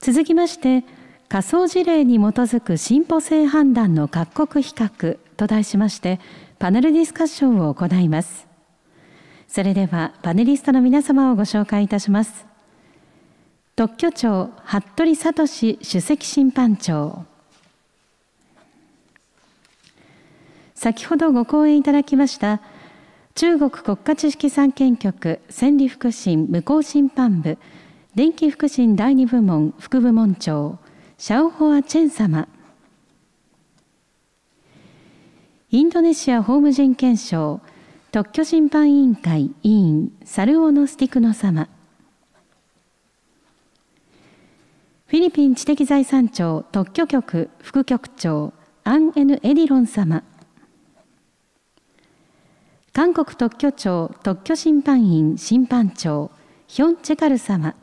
続きまして仮想事例に基づく進歩性判断の各国比較と題しましてパネルディスカッションを行います。それではパネリストの皆様をご紹介いたします。特許庁服部聡首席審判長。先ほどご講演いただきました中国国家知識産権局千里福審無効審判部電気福審第二部門副部門長シャオホア・チェン様。インドネシア法務人権省特許審判委員会委員サルオノ・スティクノ様。フィリピン知的財産庁特許局副局長アン・エヌ・エディロン様。韓国特許庁特許審判員審判長ヒョン・チェカル様。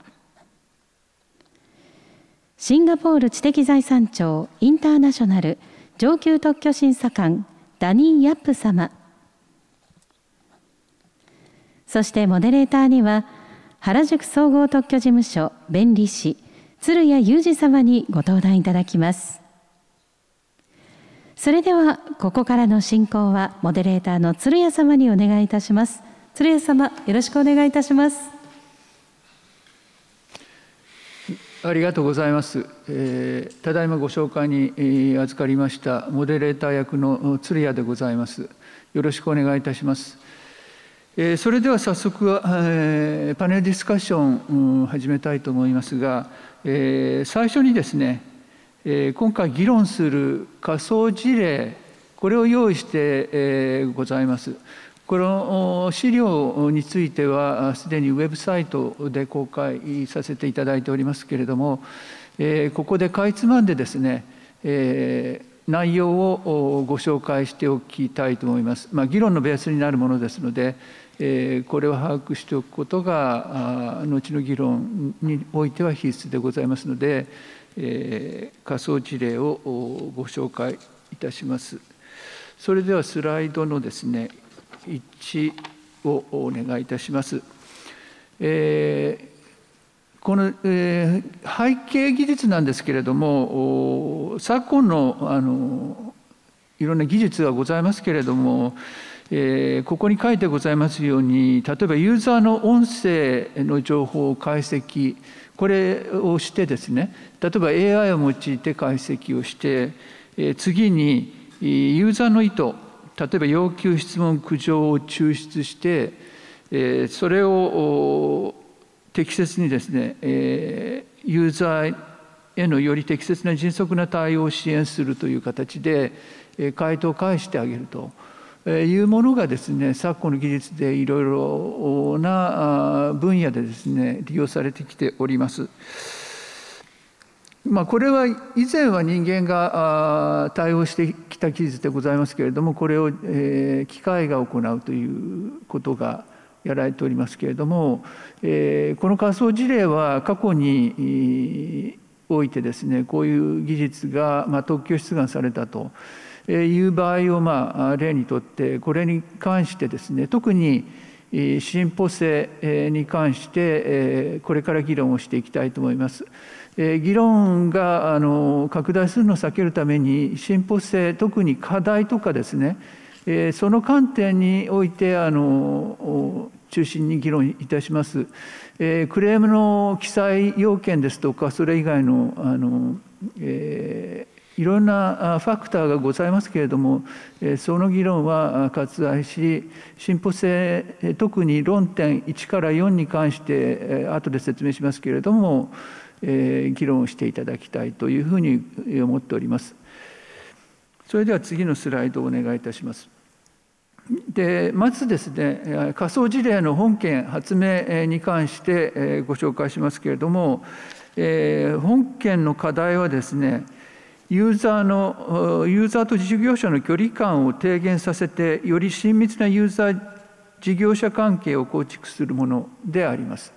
シンガポール知的財産庁インターナショナル上級特許審査官ダニー・ヤップ様。そしてモデレーターには原宿総合特許事務所弁理士鶴谷裕二様にご登壇いただきます。それではここからの進行はモデレーターの鶴谷様にお願いいたします。鶴谷様よろしくお願いいたします。ありがとうございます、えー、ただいまご紹介に、えー、預かりましたモデレーター役の鶴谷でございます。よろしくお願いいたします。えー、それでは早速、えー、パネルディスカッションを始めたいと思いますが、えー、最初にですねえ今回議論する仮想事例これを用意して、えございます。この資料についてはすでにウェブサイトで公開させていただいておりますけれども、えここでかいつまんでですね、え内容をご紹介しておきたいと思います。まあ、議論のベースになるものですので、えこれを把握しておくことが後の議論においては必須でございますので、え、仮想事例をご紹介いたします。それではスライドのですね、1をお願いいたします。えー、この、えー、背景技術なんですけれども、昨今のあのいろんな技術がございますけれども、えー、ここに書いてございますように例えばユーザーの音声の情報を解析これをしてですね例えば AI を用いて解析をして、えー、次にユーザーの意図例えば要求質問苦情を抽出して、え、それを適切にですね、えー、ユーザーへのより適切な迅速な対応を支援するという形で回答を返してあげると。いうものがですね昨今の技術でいろいろな分野でですね利用されてきております。まあ、これは以前は人間が対応してきた技術でございますけれどもこれを機械が行うということがやられておりますけれどもこの仮想事例は過去においてですねこういう技術が特許出願されたと。いう場合をまあ例にとってこれに関してですね特に進歩性に関してこれから議論をしていきたいと思います。議論があの拡大するのを避けるために進歩性特に課題とかですねその観点においてあの中心に議論いたします。クレームの記載要件ですとかそれ以外のあの、えーいろんなファクターがございますけれどもその議論は割愛し進歩性特に論点1から4に関して後で説明しますけれども議論をしていただきたいというふうに思っております。それでは次のスライドをお願いいたします。でまずですね仮想事例の本件発明に関してご紹介しますけれども本件の課題はですねユーザーのユーザーと事業者の距離感を低減させてより親密なユーザー事業者関係を構築するものであります。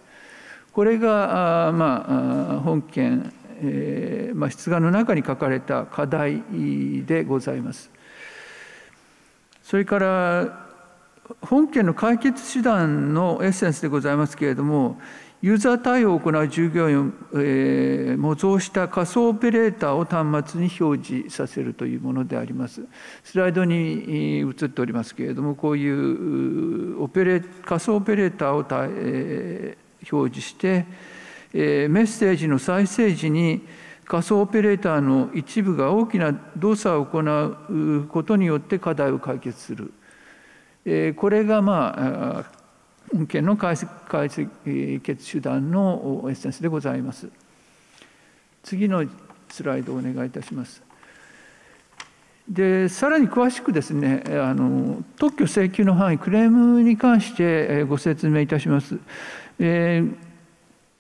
これがまあ、本件、えーまあ、出願の中に書かれた課題でございます。それから本件の解決手段のエッセンスでございますけれどもユーザー対応を行う従業員を、えー、模造した仮想オペレーターを端末に表示させるというものであります。スライドに映っておりますけれども、こういうオペレ仮想オペレーターを、えー、表示して、え、メッセージの再生時に仮想オペレーターの一部が大きな動作を行うことによって課題を解決する。え、これがまあ運慶の解決手段のエッセンスでございます。次のスライドをお願いいたします。でさらに詳しくですねあの特許請求の範囲クレームに関してご説明いたします。えー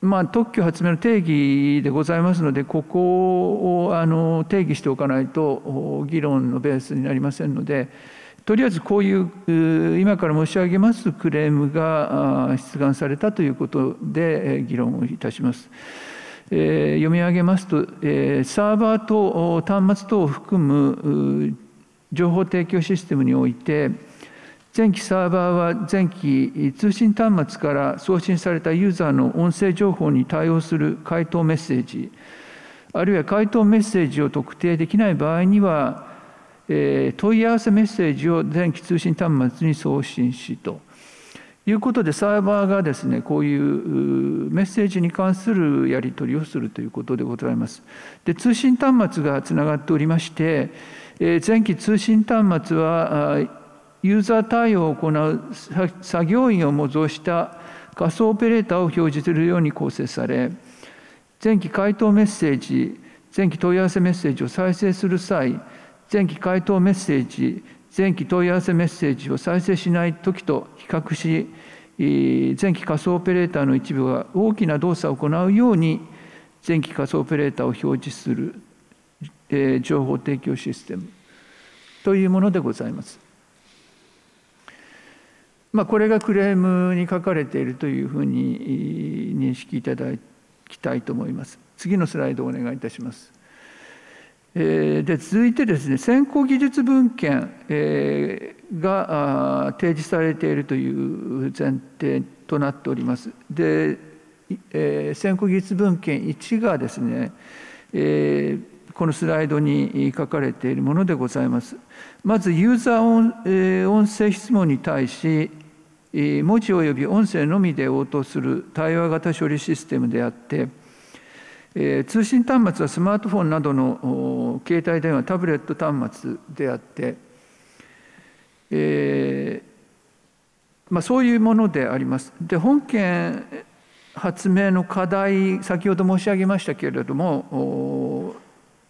まあ、特許発明の定義でございますのでここをあの定義しておかないと議論のベースになりませんのでとりあえずこういう今から申し上げますクレームが出願されたということで議論をいたします。え読み上げますと、えサーバーと端末等を含む情報提供システムにおいて前期サーバーは前期通信端末から送信されたユーザーの音声情報に対応する回答メッセージあるいは回答メッセージを特定できない場合には問い合わせメッセージを全機通信端末に送信しということでサーバーがですねこういうメッセージに関するやり取りをするということでございます。で通信端末がつながっておりまして、前期通信端末はユーザー対応を行う作業員を模造した仮想オペレーターを表示するように構成され前期回答メッセージ前期問い合わせメッセージを再生する際前期回答メッセージ、前期問い合わせメッセージを再生しないときと比較し、前期仮想オペレーターの一部が大きな動作を行うように、前期仮想オペレーターを表示する、情報提供システムというものでございます。まあ、これがクレームに書かれているというふうに認識いただきたいと思います。次のスライドをお願いいたします。で続いてですね先行技術文献が提示されているという前提となっております。で先行技術文献1がですねこのスライドに書かれているものでございます。まずユーザー音声質問に対し文字及び音声のみで応答する対話型処理システムであって、通信端末はスマートフォンなどの携帯電話タブレット端末であって、えーまあ、そういうものであります。で本件発明の課題先ほど申し上げましたけれども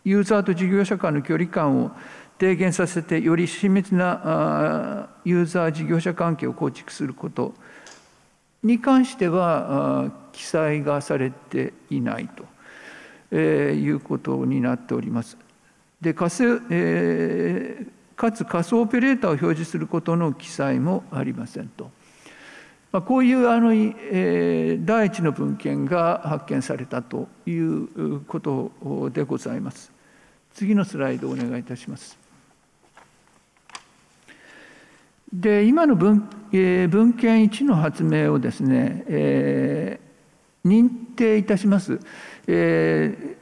ユーザーと事業者間の距離感を低減させてより親密なユーザー事業者関係を構築することに関しては記載がされていないと。え、いうことになっております。でかせ、えー、かつ仮想オペレーターを表示することの記載もありませんと。まあ、こういうあの、えー、第一の文献が発見されたということでございます。次のスライドをお願いいたします。で今の文,、えー、文献1の発明をですね、えー、認定いたします。え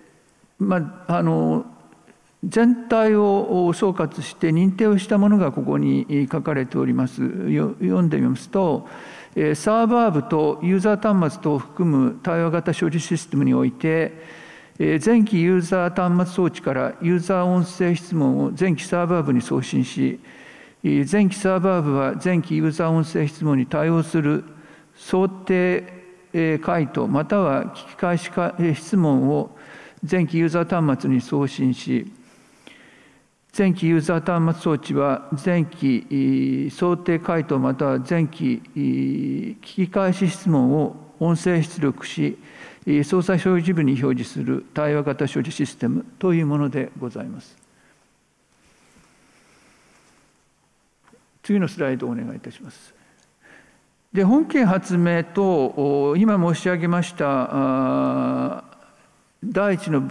ー、まあ、の全体を総括して認定をしたものがここに書かれております読んでみますとサーバー部とユーザー端末等を含む対話型処理システムにおいて前期ユーザー端末装置からユーザー音声質問を前期サーバー部に送信し前期サーバー部は前期ユーザー音声質問に対応する想定回答または聞き返し質問を前期ユーザー端末に送信し前期ユーザー端末装置は前期想定回答または前期聞き返し質問を音声出力し操作表示部に表示する対話型処理システムというものでございます。次のスライドをお願いいたします。で本件発明と今申し上げました第一の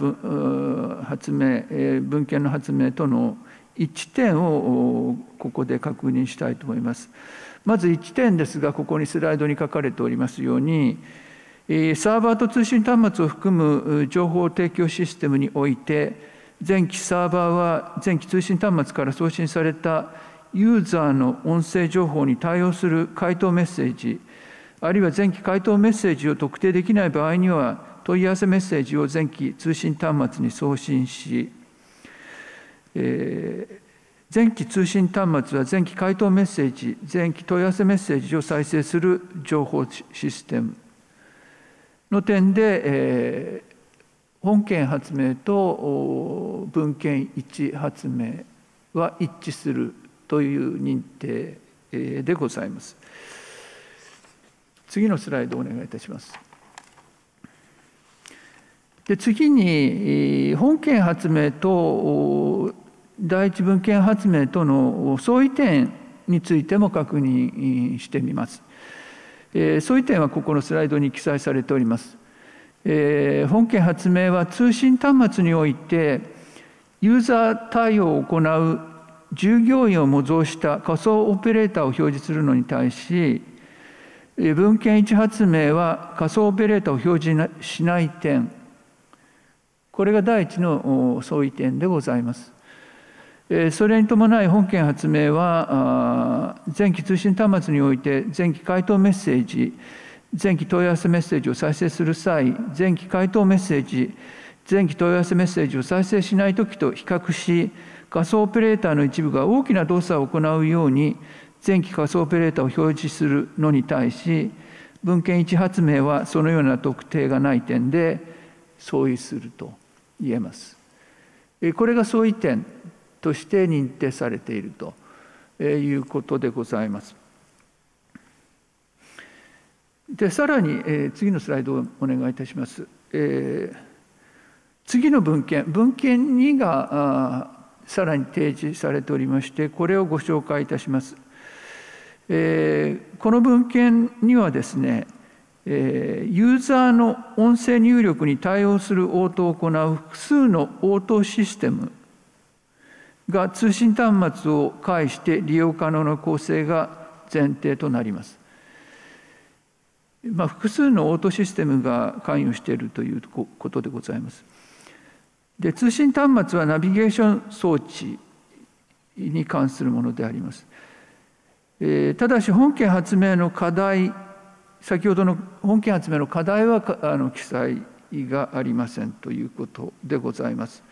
発明文献の発明との一点をここで確認したいと思います。まず1点ですがここにスライドに書かれておりますようにサーバーと通信端末を含む情報提供システムにおいて、前期サーバーは前期通信端末から送信されたユーザーの音声情報に対応する回答メッセージ、あるいは前期回答メッセージを特定できない場合には、問い合わせメッセージを前期通信端末に送信し、えー前期通信端末は前期回答メッセージ、前期問い合わせメッセージを再生する情報システム。の点で、えー、本件発明と文献一発明は一致するという認定でございます。次のスライドお願いいたします。で次に本件発明と第一文献発明との相違点についても確認してみます。相違点はここのスライドに記載されております。本件発明は通信端末においてユーザー対応を行う従業員を模造した仮想オペレーターを表示するのに対し文献一発明は仮想オペレーターを表示しない点これが第一の相違点でございます。それに伴い本件発明は前期通信端末において前期回答メッセージ前期問い合わせメッセージを再生する際前期回答メッセージ前期問い合わせメッセージを再生しない時と比較し仮想オペレーターの一部が大きな動作を行うように前期仮想オペレーターを表示するのに対し文献一発明はそのような特定がない点で相違すると言えます。これが相違点として認定されているということでございます。でさらに、え、次のスライドをお願いいたします。えー、次の文献文献2がさらに提示されておりましてこれをご紹介いたします。えー、この文献にはですね、えー、ユーザーの音声入力に対応する応答を行う複数の応答システムが通信端末を介して利用可能な構成が前提となります。まあ、複数のオートシステムが関与しているということでございます。で通信端末はナビゲーション装置に関するものであります。えー、ただし本件発明の課題先ほどの本件発明の課題はあの記載がありませんということでございます。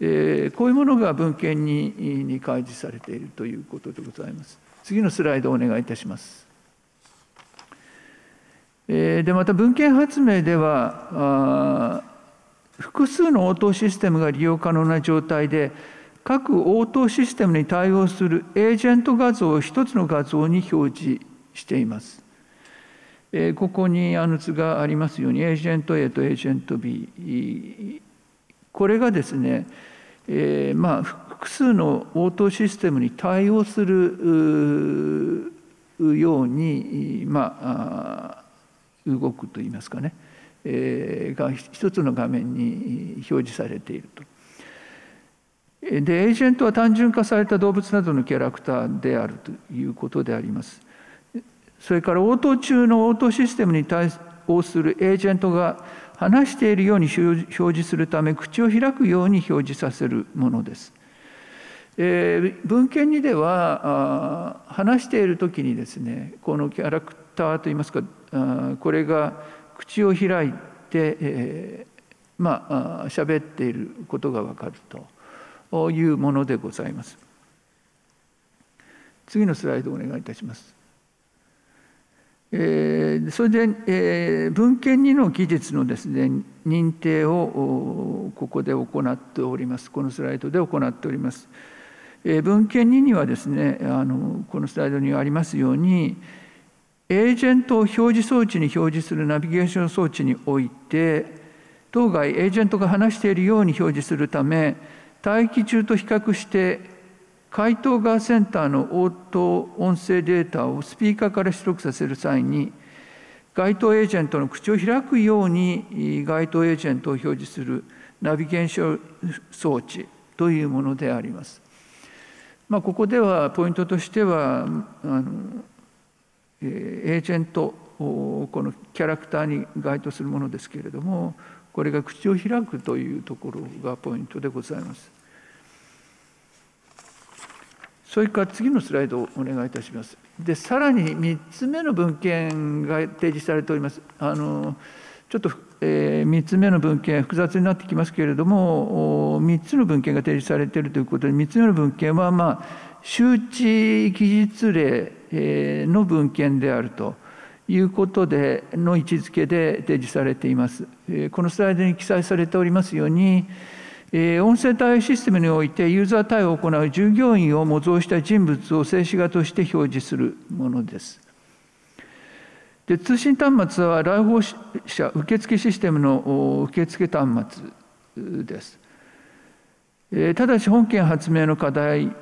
えー、こういうものが文献にに開示されているということでございます。次のスライドをお願いいたします。えー、でまた文献発明では複数の応答システムが利用可能な状態で各応答システムに対応するエージェント画像を一つの画像に表示しています。えー、ここにあの図がありますようにエージェント A とエージェント B これがですね、えー、まあ複数の応答システムに対応するように、まあ、動くといいますかね、が一つの画面に表示されていると。でエージェントは単純化された動物などのキャラクターであるということであります。それから応答中の応答システムに対応するエージェントが話しているように表示するため口を開くように表示させるものです。えー、文献にではあ話している時にですねこのキャラクターといいますかあこれが口を開いて、えー、まあ喋っていることがわかるというものでございます。次のスライドをお願いいたします。えー、それで、えー、文献2の技術のですね認定をここで行っておりますこのスライドで行っております、えー、文献2にはですねあのこのスライドにありますようにエージェントを表示装置に表示するナビゲーション装置において当該エージェントが話しているように表示するため待機中と比較して回答側センターの応答音声データをスピーカーから出力させる際に該当エージェントの口を開くように該当エージェントを表示するナビゲーション装置というものであります。まあ、ここではポイントとしてはあのエージェントこのキャラクターに該当するものですけれどもこれが口を開くというところがポイントでございます。それから次のスライドをお願いいたします。でさらに3つ目の文献が提示されております。あのちょっと、えー、3つ目の文献複雑になってきますけれども3つの文献が提示されているということで3つ目の文献はまあ周知記述例の文献であるということでの位置づけで提示されています。このスライドに記載されておりますように音声対応システムにおいてユーザー対応を行う従業員を模造した人物を静止画として表示するものです。で通信端末は来訪者受付システムの受付端末です。ただし本件発明の課題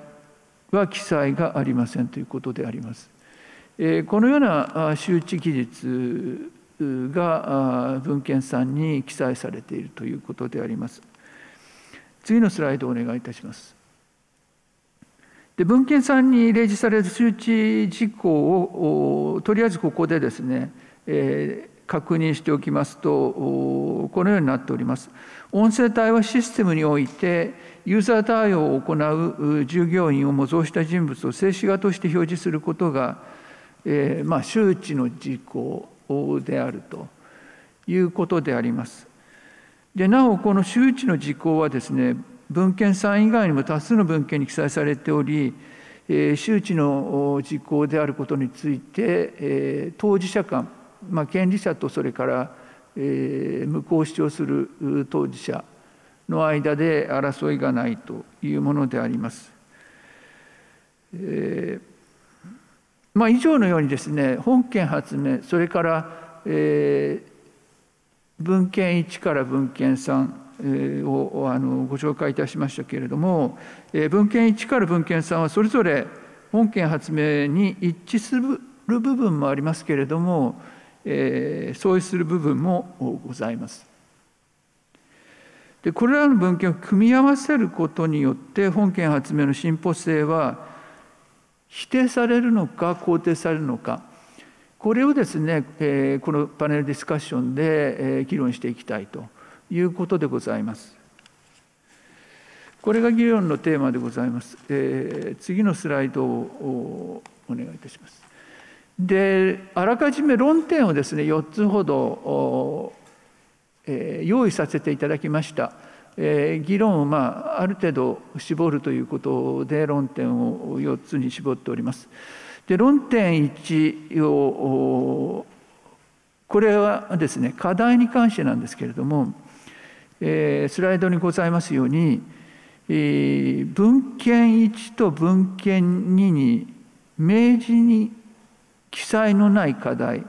は記載がありませんということであります。このような周知記述が文献3に記載されているということであります。次のスライドをお願いいたします。で文献3に例示される周知事項をとりあえずここでですね、えー、確認しておきますとこのようになっております。音声対話システムにおいてユーザー対応を行う従業員を模造した人物を静止画として表示することが、えー、まあ、周知の事項であるということであります。でなおこの周知の事項はですね文献3以外にも多数の文献に記載されており、えー、周知の事項であることについて、えー、当事者間、まあ、権利者とそれから、えー、無効主張する当事者の間で争いがないというものであります。えーまあ、以上のようにですね本件発明それから、えー、文献1から文献3をあのご紹介いたしましたけれどもえ文献1から文献3はそれぞれ本件発明に一致する部分もありますけれどもえ相違する部分もございます。でこれらの文献を組み合わせることによって本件発明の進歩性は否定されるのか肯定されるのかこれをですね、えこのパネルディスカッションで、え議論していきたいということでございます。これが議論のテーマでございます。え、次のスライドをお願いいたします。で、あらかじめ論点をですね、4つほど、え、用意させていただきました。え、議論を、まあ、ある程度絞るということで論点を4つに絞っております。で論点1をこれはですね課題に関してなんですけれども、え、スライドにございますように、え、文献1と文献2に明示に記載のない課題、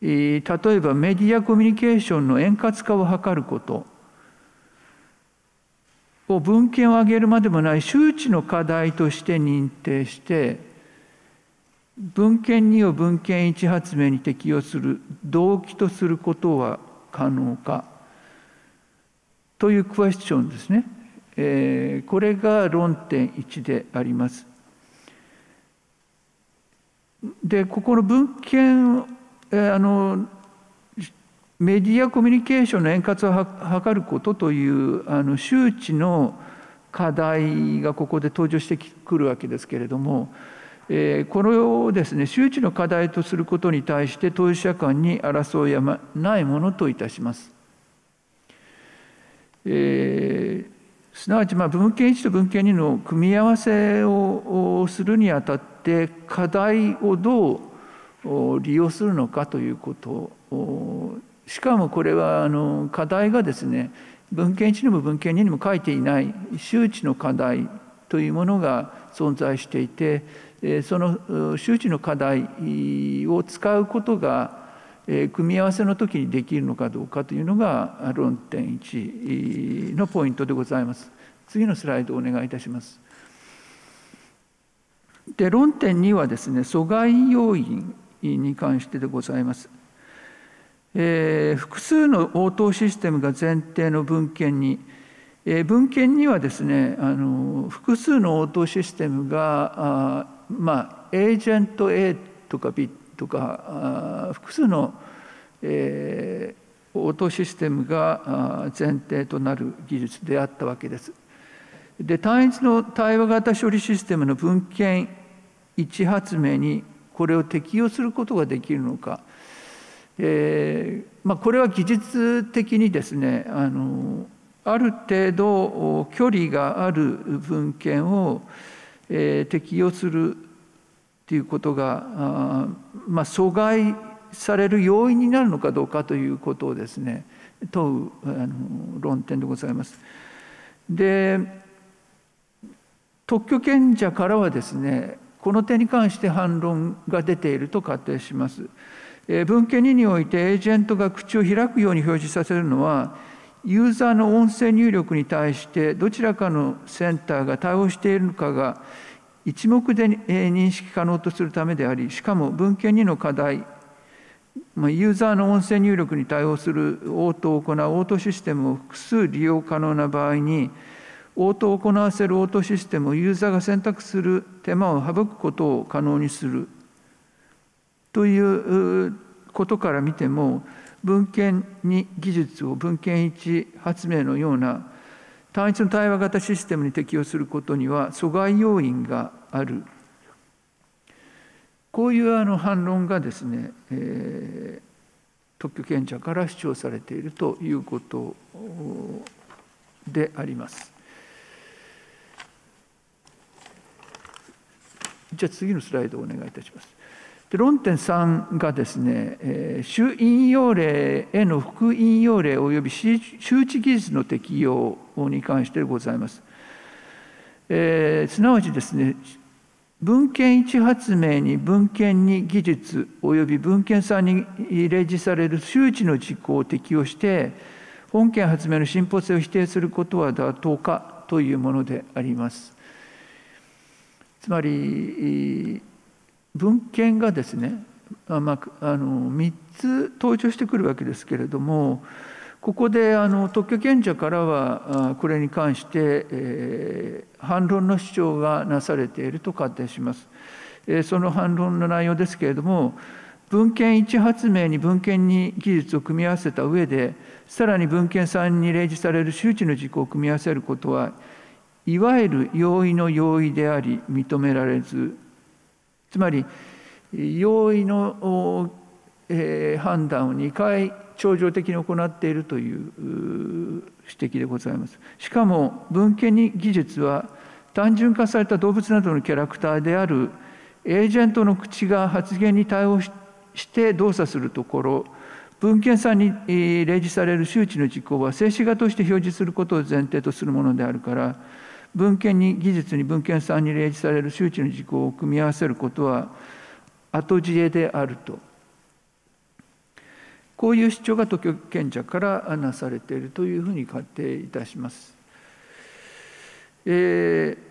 例えばメディアコミュニケーションの円滑化を図ることを文献を挙げるまでもない周知の課題として認定して文献2を文献1発明に適用する動機とすることは可能かというクエスチョンですね。えー、これが論点1であります。でここの文献、え、あのメディアコミュニケーションの円滑を図ることというあの周知の課題がここで登場してくるわけですけれどもえこれをですね周知の課題とすることに対して当事者間に争いはないものといたします。えー、すなわちまあ文献1と文献2の組み合わせをするにあたって課題をどう利用するのかということしかもこれはあの課題がですね文献1にも文献2にも書いていない周知の課題というものが存在していてその周知の課題を使うことが組み合わせの時にできるのかどうかというのが論点1のポイントでございます。次のスライドをお願いいたします。で論点2はですね阻害要因に関してでございます。えー、複数の応答システムが前提の文献にえ文献にはですねあの複数の応答システムがあまあエージェント A とか B とか複数の、えー、応答システムが前提となる技術であったわけです。で単一の対話型処理システムの文献一発明にこれを適用することができるのか、えーまあ、これは技術的にですねあのある程度距離がある文献を、えー、適用するということがあ、まあ、阻害される要因になるのかどうかということをですね問うあの論点でございます。で特許権者からはですねこの点に関して反論が出ていると仮定します。文献2においてエージェントが口を開くように表示させるのはユーザーの音声入力に対してどちらかのセンターが対応しているのかが一目で認識可能とするためでありしかも文献2の課題ユーザーの音声入力に対応する応答を行う応答システムを複数利用可能な場合に応答を行わせる応答システムをユーザーが選択する手間を省くことを可能にするということから見ても文献に技術を文献一発明のような単一の対話型システムに適用することには阻害要因があるこういうあの反論がですね、えー、特許権者から主張されているということであります。じゃあ次のスライドをお願いいたします。で論点3がですね、えー、主引用例への副引用例及び周知技術の適用に関してございます。えー、すなわちですね、文献一発明に文献に技術及び文献3に例示される周知の実行を適用して本件発明の進歩性を否定することは妥当かというものであります。つまり文献がですね、まあ、あの3つ登場してくるわけですけれどもここであの特許権者からはこれに関して、えー、反論の主張がなされていると仮定します。えー、その反論の内容ですけれども文献一発明に文献に技術を組み合わせた上でさらに文献3に例示される周知の事項を組み合わせることはいわゆる容易の容易であり認められずつまり容易の、判断を2回超常的に行っているという指摘でございます。しかも文献に技術は単純化された動物などのキャラクターであるエージェントの口が発言に対応して動作するところ文献さんに例示される周知の事項は静止画として表示することを前提とするものであるから文献に技術に文献3に例示される周知の事項を組み合わせることは後知恵であるとこういう主張が特許権者からなされているというふうに仮定いたします。えー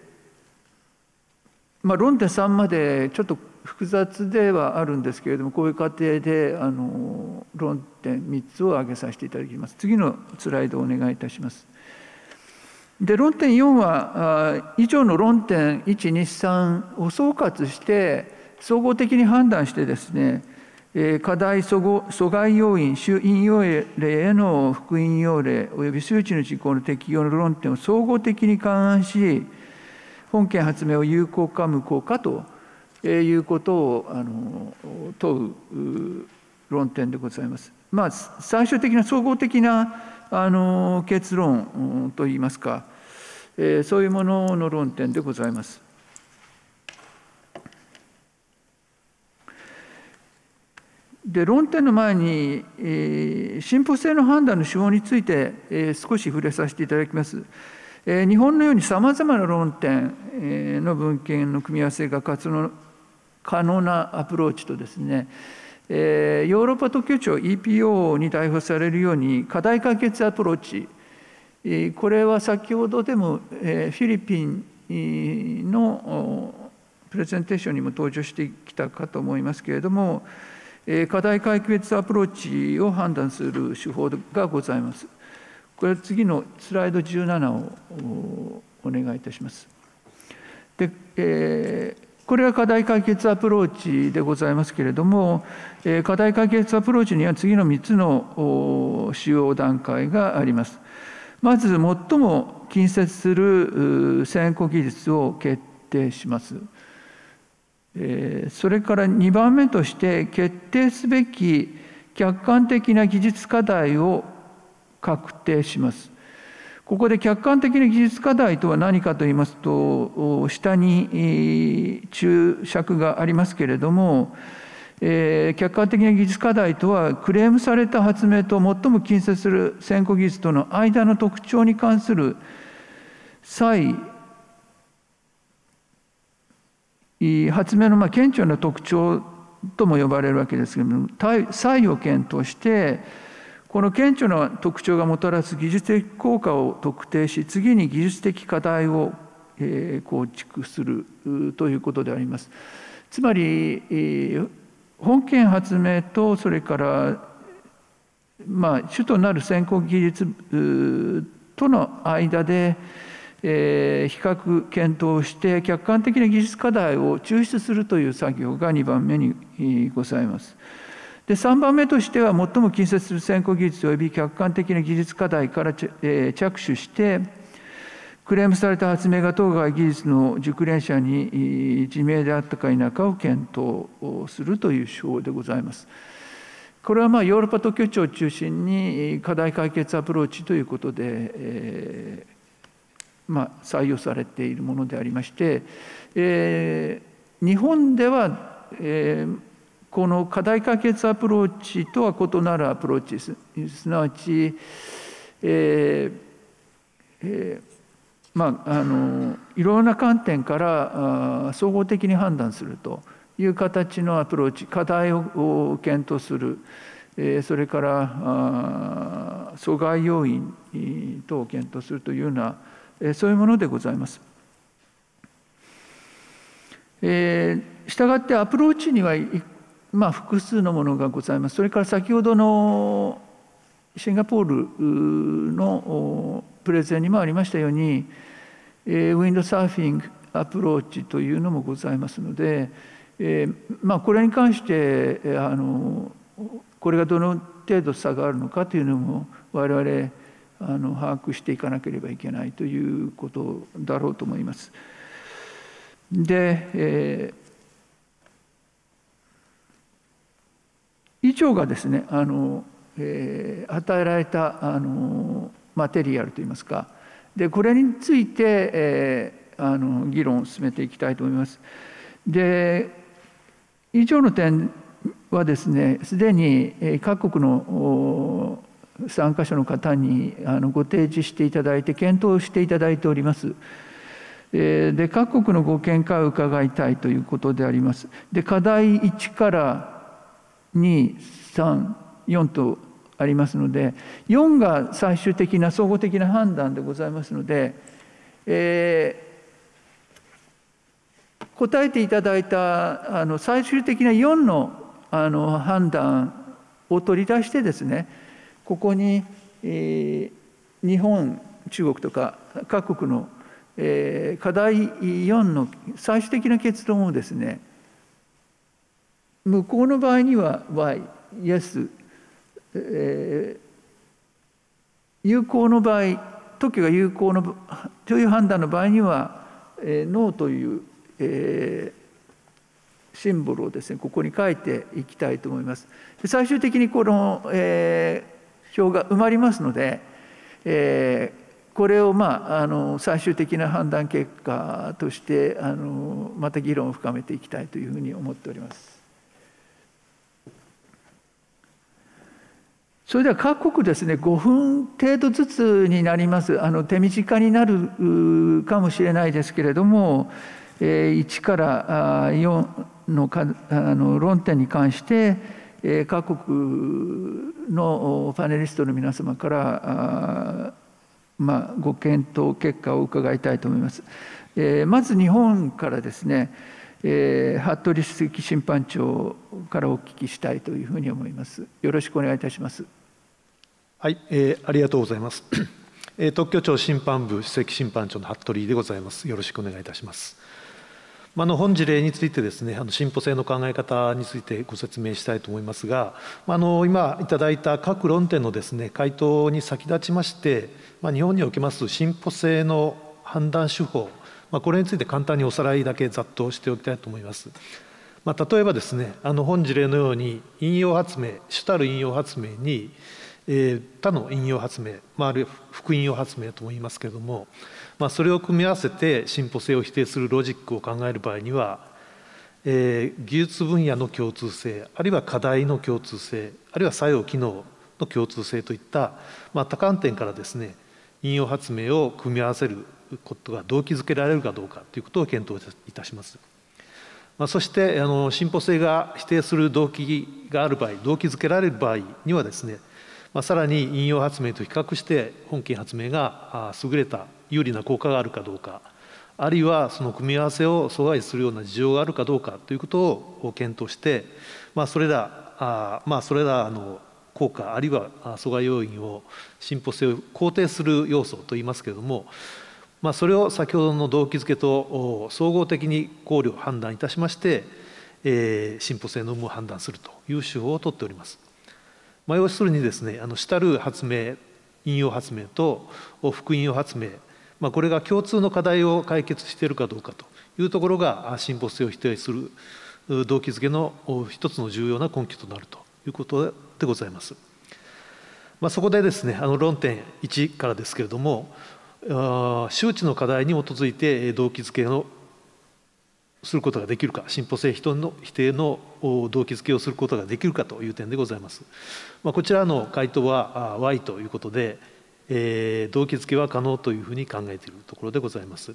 まあ、論点3までちょっと複雑ではあるんですけれどもこういう過程であの論点3つを挙げさせていただきます。次のスライドをお願いいたします。で論点4は以上の論点123を総括して総合的に判断してですね課題阻害要因主引用例への副引用例及び周知の事項の適用の論点を総合的に勘案し本件発明を有効か無効かということをあの問う論点でございます。まあ、最終的な総合的なあの結論といいますか、えー、そういうものの論点でございます。で論点の前に、えー、進歩性の判断の手法について、えー、少し触れさせていただきます。えー、日本のようにさまざまな論点、えー、の文献の組み合わせが活動可能なアプローチとですね、えー、ヨーロッパ特許庁 EPO に代表されるように課題解決アプローチ、えー、これは先ほどでも、えー、フィリピンのプレゼンテーションにも登場してきたかと思いますけれども、えー、課題解決アプローチを判断する手法がございます。これは次のスライド17をお願いいたします。でえーこれが課題解決アプローチでございますけれども、課題解決アプローチには次の3つの主要段階があります。まず最も近接する先行技術を決定します。それから2番目として決定すべき客観的な技術課題を確定します。ここで客観的な技術課題とは何かと言いますと下に注釈がありますけれども、えー、客観的な技術課題とはクレームされた発明と最も近接する先行技術との間の特徴に関する差異発明のまあ顕著な特徴とも呼ばれるわけですけれども差異を検討してこの顕著な特徴がもたらす技術的効果を特定し次に技術的課題を構築するということであります。つまり本件発明とそれからまあ主となる先行技術との間で、えー、比較検討して客観的な技術課題を抽出するという作業が2番目にございます。で3番目としては最も近接する先行技術及び客観的な技術課題から、え着手してクレームされた発明が当該技術の熟練者に自明であったか否かを検討するという手法でございます。これはまあヨーロッパ特許庁を中心に課題解決アプローチということで、えー、まあ、採用されているものでありまして、えー、日本では、えー、この課題解決アプローチとは異なるアプローチすすなわち、えーえー、まああのいろんな観点から総合的に判断するという形のアプローチ課題を検討する、それから阻害要因等を検討するというような、そういうものでございます。えー、したがってアプローチにはまあ、複数のものがございます。それから先ほどのシンガポールのプレゼンにもありましたように、ウィンドサーフィングアプローチというのもございますので、えー、まあ、これに関してあのこれがどの程度差があるのかというのも我々あの把握していかなければいけないということだろうと思います。で、えー以上がですねあの、えー、与えられたあのマテリアルといいますかでこれについて、えー、あの議論を進めていきたいと思います。で以上の点はですねすでに各国の参加者の方にあのご提示していただいて検討していただいております。で各国のご見解を伺いたいということであります。で課題1から234とありますので4が最終的な総合的な判断でございますので、えー、答えていただいたあの最終的な4のあの判断を取り出してですねここに、えー、日本中国とか各国の、えー、課題4の最終的な結論をですね向こうの場合には Y、Yes、えー、有効の場合、時が有効のという判断の場合には、えー、ノーという、えー、シンボルをですねここに書いていきたいと思います。最終的にこの、えー、表が埋まりますので、えー、これを、まあ、あの最終的な判断結果としてあのまた議論を深めていきたいというふうに思っております。それでは各国ですね5分程度ずつになりますあの手短になるかもしれないですけれども1から4のかあの論点に関して各国のパネリストの皆様からまあ、ご検討結果を伺いたいと思います。まず日本からですね服部鈴木審判長からお聞きしたいというふうに思います。よろしくお願いいたします。はい、えー、ありがとうございます。えー、特許庁審判部首席審判長の服部でございます。よろしくお願いいたします。まあの本事例についてですねあの進歩性の考え方についてご説明したいと思いますがまあの今いただいた各論点のですね回答に先立ちまして、まあ、日本におけます進歩性の判断手法、まあ、これについて簡単におさらいだけざっとしておきたいと思います。まあ、例えばですねあの本事例のように引用発明主たる引用発明に、え、他の引用発明、まあ、あるいは副引用発明とも言いますけれども、まあ、それを組み合わせて進歩性を否定するロジックを考える場合には、えー、技術分野の共通性あるいは課題の共通性あるいは作用機能の共通性といった、まあ、多観点からですね引用発明を組み合わせることが動機づけられるかどうかということを検討いたします。まあ、そしてあの進歩性が否定する動機がある場合動機づけられる場合にはですね、まあ、さらに引用発明と比較して本件発明が優れた有利な効果があるかどうかあるいはその組み合わせを阻害するような事情があるかどうかということを検討して、まあ、それらあまあそれらの効果あるいは阻害要因を進歩性を肯定する要素といいますけれどもまあ、それを先ほどの動機づけと総合的に考慮判断いたしまして、えー、進歩性の有無を判断するという手法をとっております。まあ、要するにですねあの主たる発明引用発明と副引用発明、まあ、これが共通の課題を解決しているかどうかというところが進歩性を否定する動機づけの一つの重要な根拠となるということでございます。まあ、そこでですねあの論点1からですけれども周知の課題に基づいて動機づけをすることができるか進歩性人の否定の動機づけをすることができるかという点でございます。まあ、こちらの回答は Y ということで、えー、動機づけは可能というふうに考えているところでございます。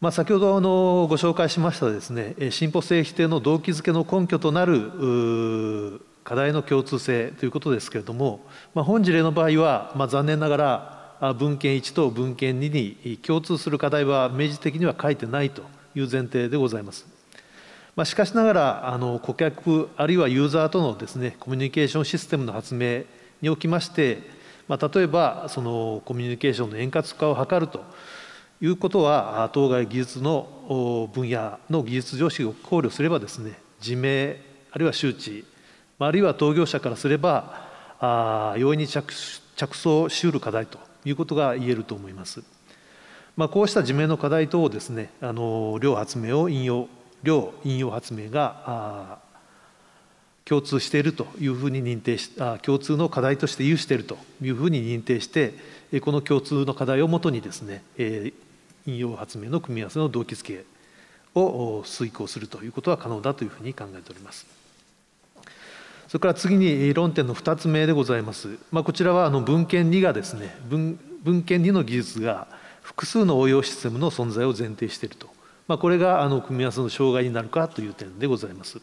まあ、先ほどのご紹介しましたですね進歩性否定の動機づけの根拠となる課題の共通性ということですけれども、まあ、本事例の場合は、まあ、残念ながら文献1と文献2に共通する課題は明示的には書いてないという前提でございます。まあ、しかしながらあの顧客あるいはユーザーとのですねコミュニケーションシステムの発明におきまして、まあ、例えばそのコミュニケーションの円滑化を図るということは当該技術の分野の技術常識を考慮すればですね自明あるいは周知あるいは同業者からすればあ容易に着想しうる課題ということが言えると思います。まあ、こうした自明の課題等をですね、あの両発明を引用、両引用発明が共通しているというふうに認定し共通の課題として有しているというふうに認定してこの共通の課題をもとにですね、引用発明の組み合わせの動機付けを遂行するということは可能だというふうに考えております。それから次に論点の2つ目でございます。まあ、こちらはあの文献2がですね文、文献2の技術が複数の応用システムの存在を前提していると。まあ、これがあの組み合わせの障害になるかという点でございます。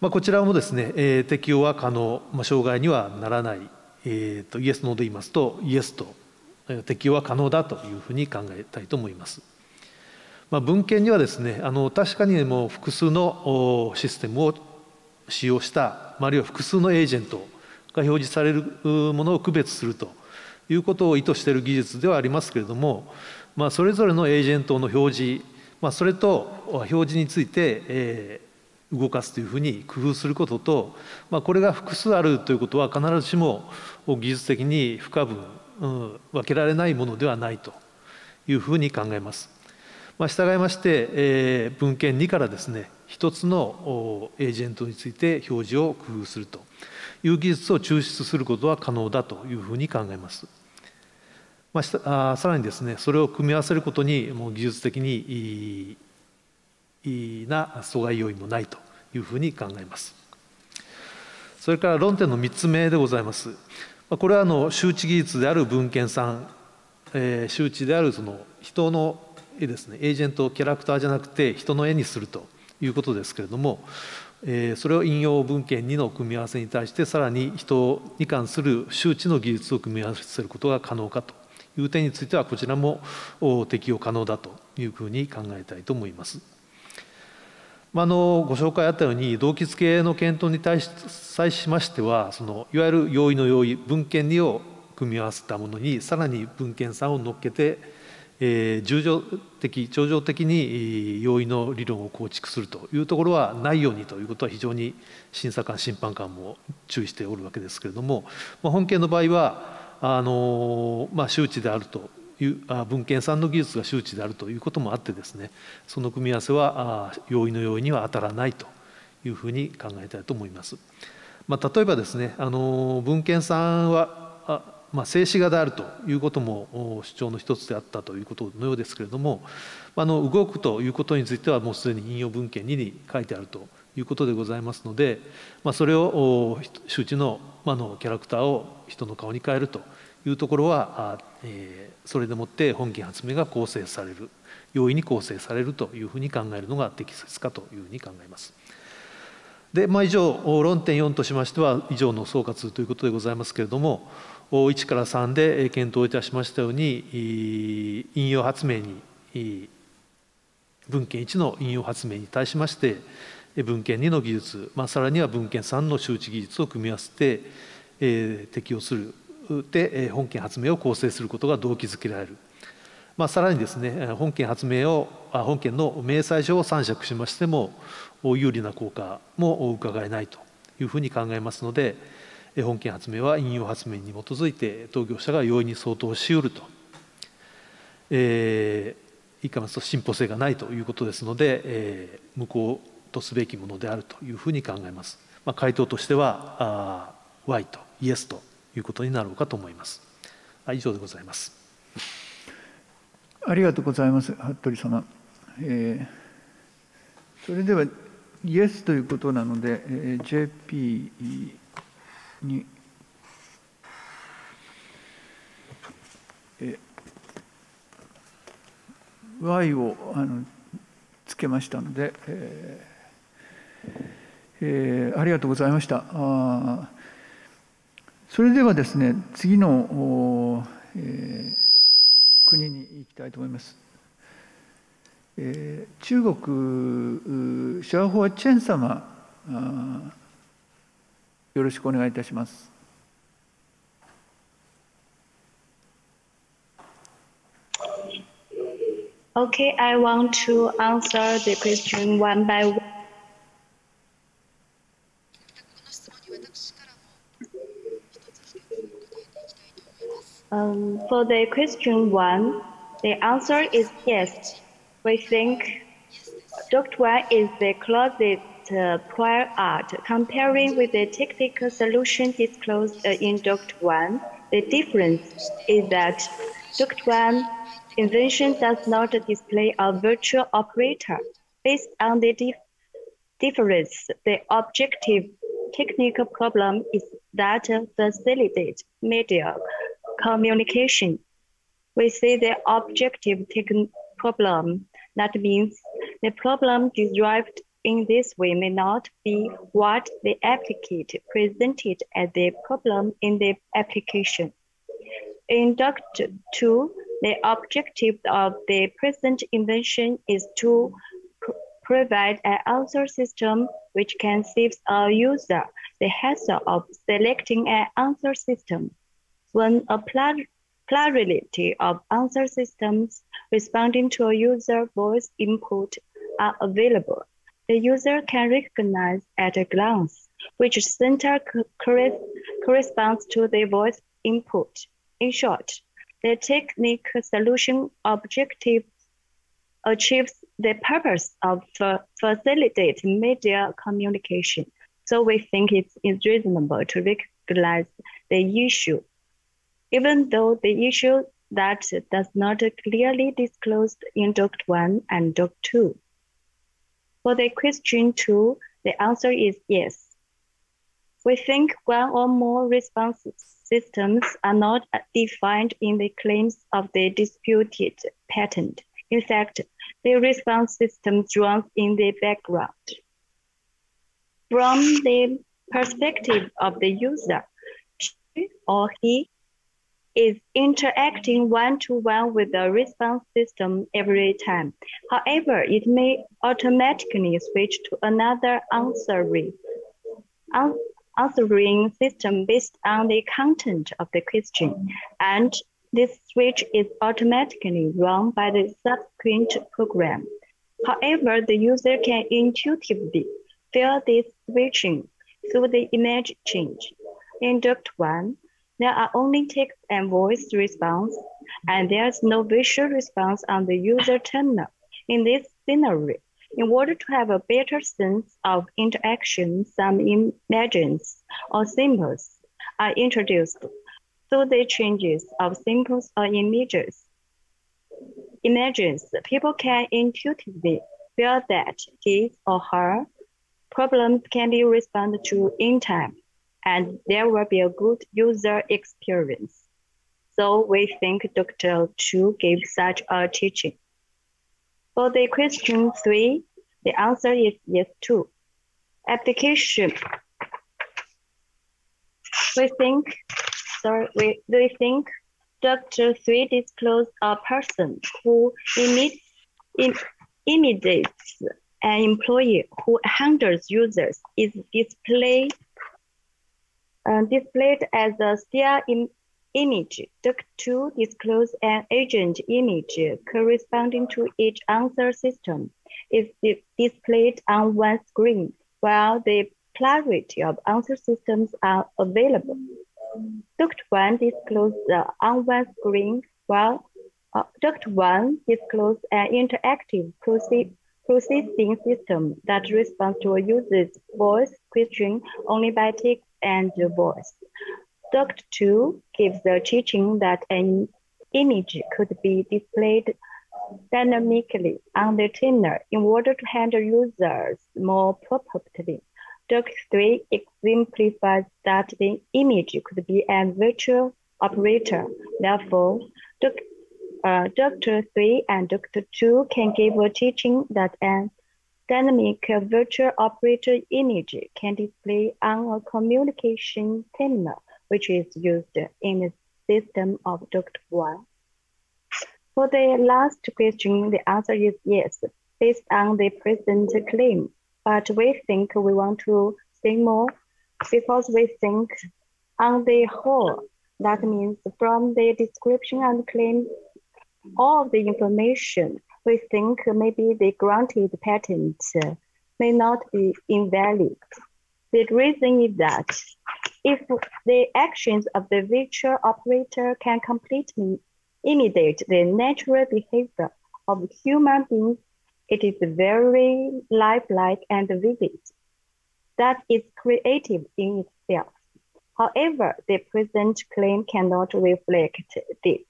まあ、こちらもですね、えー、適用は可能、まあ、障害にはならない、えーと、イエス・ノーで言いますと、イエスと、えー、適用は可能だというふうに考えたいと思います。まあ、文献にはですね、あの確かにもう複数のシステムを使用したあるいは複数のエージェントが表示されるものを区別するということを意図している技術ではありますけれども、まあ、それぞれのエージェントの表示、まあ、それと表示について、えー、動かすというふうに工夫することと、まあ、これが複数あるということは必ずしも技術的に不可分、うん、分けられないものではないというふうに考えます。まあ、従いまして、えー、文献2からですね一つのエージェントについて表示を工夫するという技術を抽出することは可能だというふうに考えます。まあ、さらにですねそれを組み合わせることにもう技術的にいいな阻害要因もないというふうに考えます。それから論点の3つ目でございます。これはあの周知技術である文献3、えー、周知であるその人の絵ですねエージェントキャラクターじゃなくて人の絵にするということですけれども、えそれを引用文献2の組み合わせに対してさらに人に関する周知の技術を組み合わせることが可能かという点についてはこちらも適用可能だというふうに考えたいと思います。まあ、のご紹介あったように動機付けの検討に対しましてはそのいわゆる用意の用意文献2を組み合わせたものにさらに文献3を乗っけてえー、重情的、超常的に容易の理論を構築するというところはないようにということは非常に審査官、審判官も注意しておるわけですけれども、まあ、本件の場合は、あのまあ、周知であるというあ文献さんの技術が周知であるということもあってですねその組み合わせはあ容易の容易には当たらないというふうに考えたいと思います。まあ、例えばですねあの文献さんはまあ、静止画であるということも主張の一つであったということのようですけれどもあの動くということについてはもうすでに引用文献2に書いてあるということでございますので、まあ、それを周知の,、まあのキャラクターを人の顔に変えるというところは、えー、それでもって本件発明が構成される容易に構成されるというふうに考えるのが適切かというふうに考えます。で、まあ、以上論点4としましては以上の総括ということでございますけれども1から3で検討いたしましたように引用発明に文献1の引用発明に対しまして文献2の技術、まあ、さらには文献3の周知技術を組み合わせて、え、適用するで本件発明を構成することが動機づけられる。まあ、さらにですね本件発明を本件の明細書を参酌しましても有利な効果も伺えないというふうに考えますので本件発明は引用発明に基づいて当業者が容易に相当しうると、えー、いかますと進歩性がないということですので、えー、無効とすべきものであるというふうに考えます。まあ、回答としてはあ Y と Yes ということになろうかと思います。以上でございます。ありがとうございます、服部様。えー、それでは、イエスということなので、えー、JP に、え、Y をあのつけましたので、えーえー、ありがとうございました。あそれではですね、次の、えー、国に行きたいと思います。えー、中国、シャーホア・チェン様、よろしくお願いいたします。Okay, I want to answer the question one by one. Um, for the question one, the answer is yes. We think Doctor One is the closest uh, prior art. Comparing with the technical solution disclosed uh, in Doctor One, the difference is that Doctor One invention does not display a virtual operator. Based on the dif difference, the objective technical problem is that facilitate media communication. We see the objective taken problem. That means the problem derived in this way may not be what the applicant presented as the problem in the application. In Doctor 2, the objective of the present invention is to pr provide an answer system which can save a user the hassle of selecting an answer system when a plurality of answer systems responding to a user voice input are available, the user can recognize at a glance which center corresponds to the voice input. In short, the technique solution objective achieves the purpose of facilitating media communication. So we think it's, it's reasonable to recognize the issue even though the issue that does not clearly disclosed in Doc 1 and Doc 2. For the question 2, the answer is yes. We think one or more response systems are not defined in the claims of the disputed patent. In fact, the response system runs in the background. From the perspective of the user, she or he is interacting one-to-one with the response system every time. However, it may automatically switch to another answering, answering system based on the content of the question and This switch is automatically run by the subsequent program. However, the user can intuitively feel this switching through the image change. In Duct 1, there are only text and voice response, and there's no visual response on the user terminal. In this scenario, in order to have a better sense of interaction, some images or symbols are introduced through the changes of symbols or images. Images, people can intuitively feel that his or her problems can be responded to in time, and there will be a good user experience. So we think Dr. Chu gave such a teaching. For the question three, the answer is yes too. Application. We think, sorry, we, we think Dr. three disclose a person who emits, in, imitates an employee who handles users is displayed uh, displayed as a still Im image. Duct2 disclose an agent image corresponding to each answer system is displayed on one screen, while the plurality of answer systems are available. Duct1 discloses the on one screen, while uh, Duct1 discloses an interactive processing system that responds to a user's voice question only by text and voice. Duct 2 gives the teaching that an image could be displayed dynamically on the terminal in order to handle users more properly. Doc 3 exemplifies that the image could be a virtual operator. Therefore, Duct, uh, Doctor 3 and Doctor 2 can give a teaching that an dynamic virtual operator image can display on a communication terminal which is used in the system of Dr. 1. For the last question, the answer is yes, based on the present claim. But we think we want to say more because we think on the whole, that means from the description and claim, all the information, we think maybe the granted patent uh, may not be invalid. The reason is that if the actions of the virtual operator can completely imitate the natural behavior of human beings, it is very lifelike and vivid. That is creative in itself. However, the present claim cannot reflect this.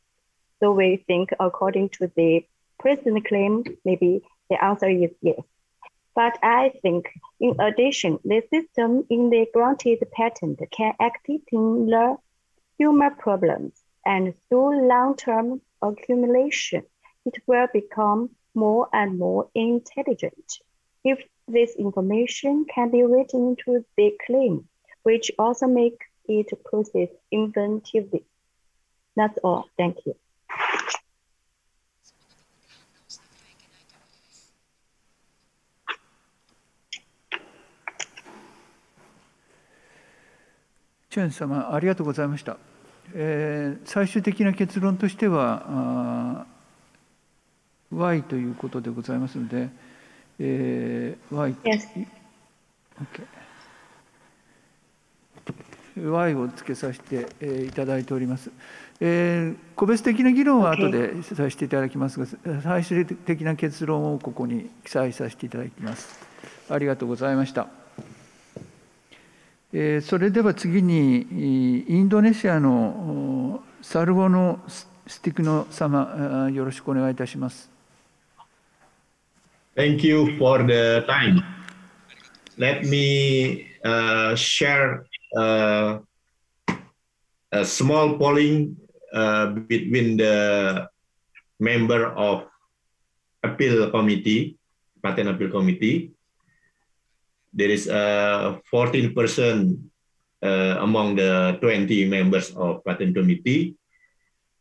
So we think according to the present claim, maybe the answer is yes. But I think, in addition, the system in the granted patent can actively the human problems, and through long-term accumulation, it will become more and more intelligent. If this information can be written into the claim, which also make it process inventively. That's all. Thank you. チェン様、ありがとうございました。えー、最終的な結論としては、Y ということでございますので、えー、Y、yes. okay、Y をつけさせて、えー、いただいております。えー、個別的な議論は後でさせていただきますが、最終的な結論をここに記載させていただきます。ありがとうございました。それでは次にインドネシアのサルボノスティクノ様よろしくお願いいたします。Thank you for the time. Let me uh, share uh, a small polling uh, between the member of appeal committee, patent appeal committee, there is a 14% uh, among the 20 members of patent committee.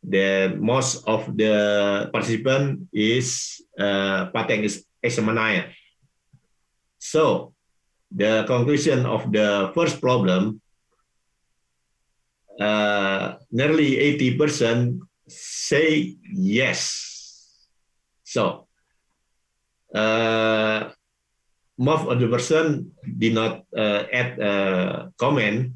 The most of the participant is uh, patent examiner. So the conclusion of the first problem, uh, nearly 80% say yes. So uh, most of the person did not uh, add a comment,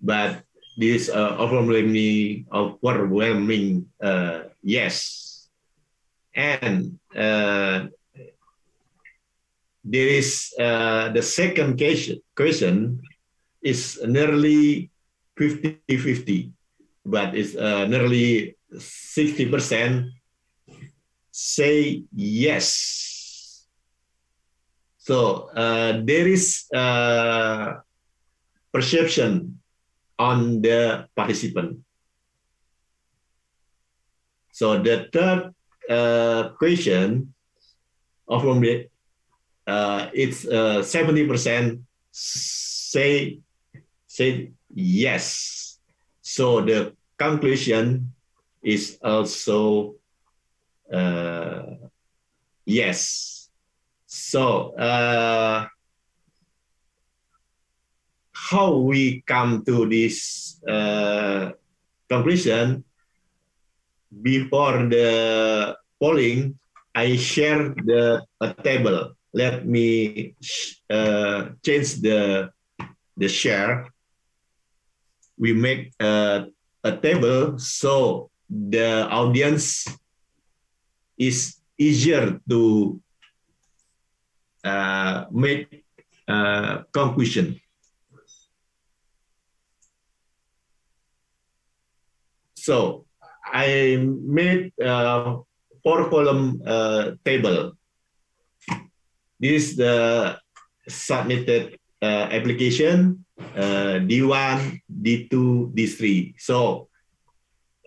but this uh, overwhelming, overwhelming uh, yes. And uh, there is uh, the second question, question is nearly 50-50, but it's uh, nearly 60% say yes. So uh, there is uh, perception on the participant. So the third uh, question the uh, it's uh, 70% say say yes. So the conclusion is also uh, yes. So uh, how we come to this uh, conclusion before the polling, I share the a table. Let me uh, change the the share. We make a, a table so the audience is easier to uh, make uh, conclusion. So I made a four column uh, table. This is the submitted uh, application uh, D1, D2, D3. So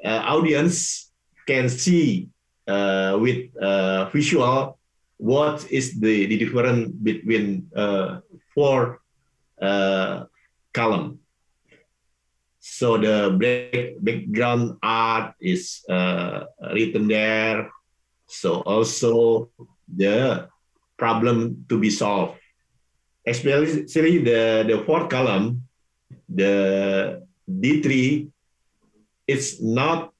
uh, audience can see uh, with uh, visual what is the, the difference between four column. So the back, background art is uh, written there. So also the problem to be solved, especially the, the fourth column, the D3, it's not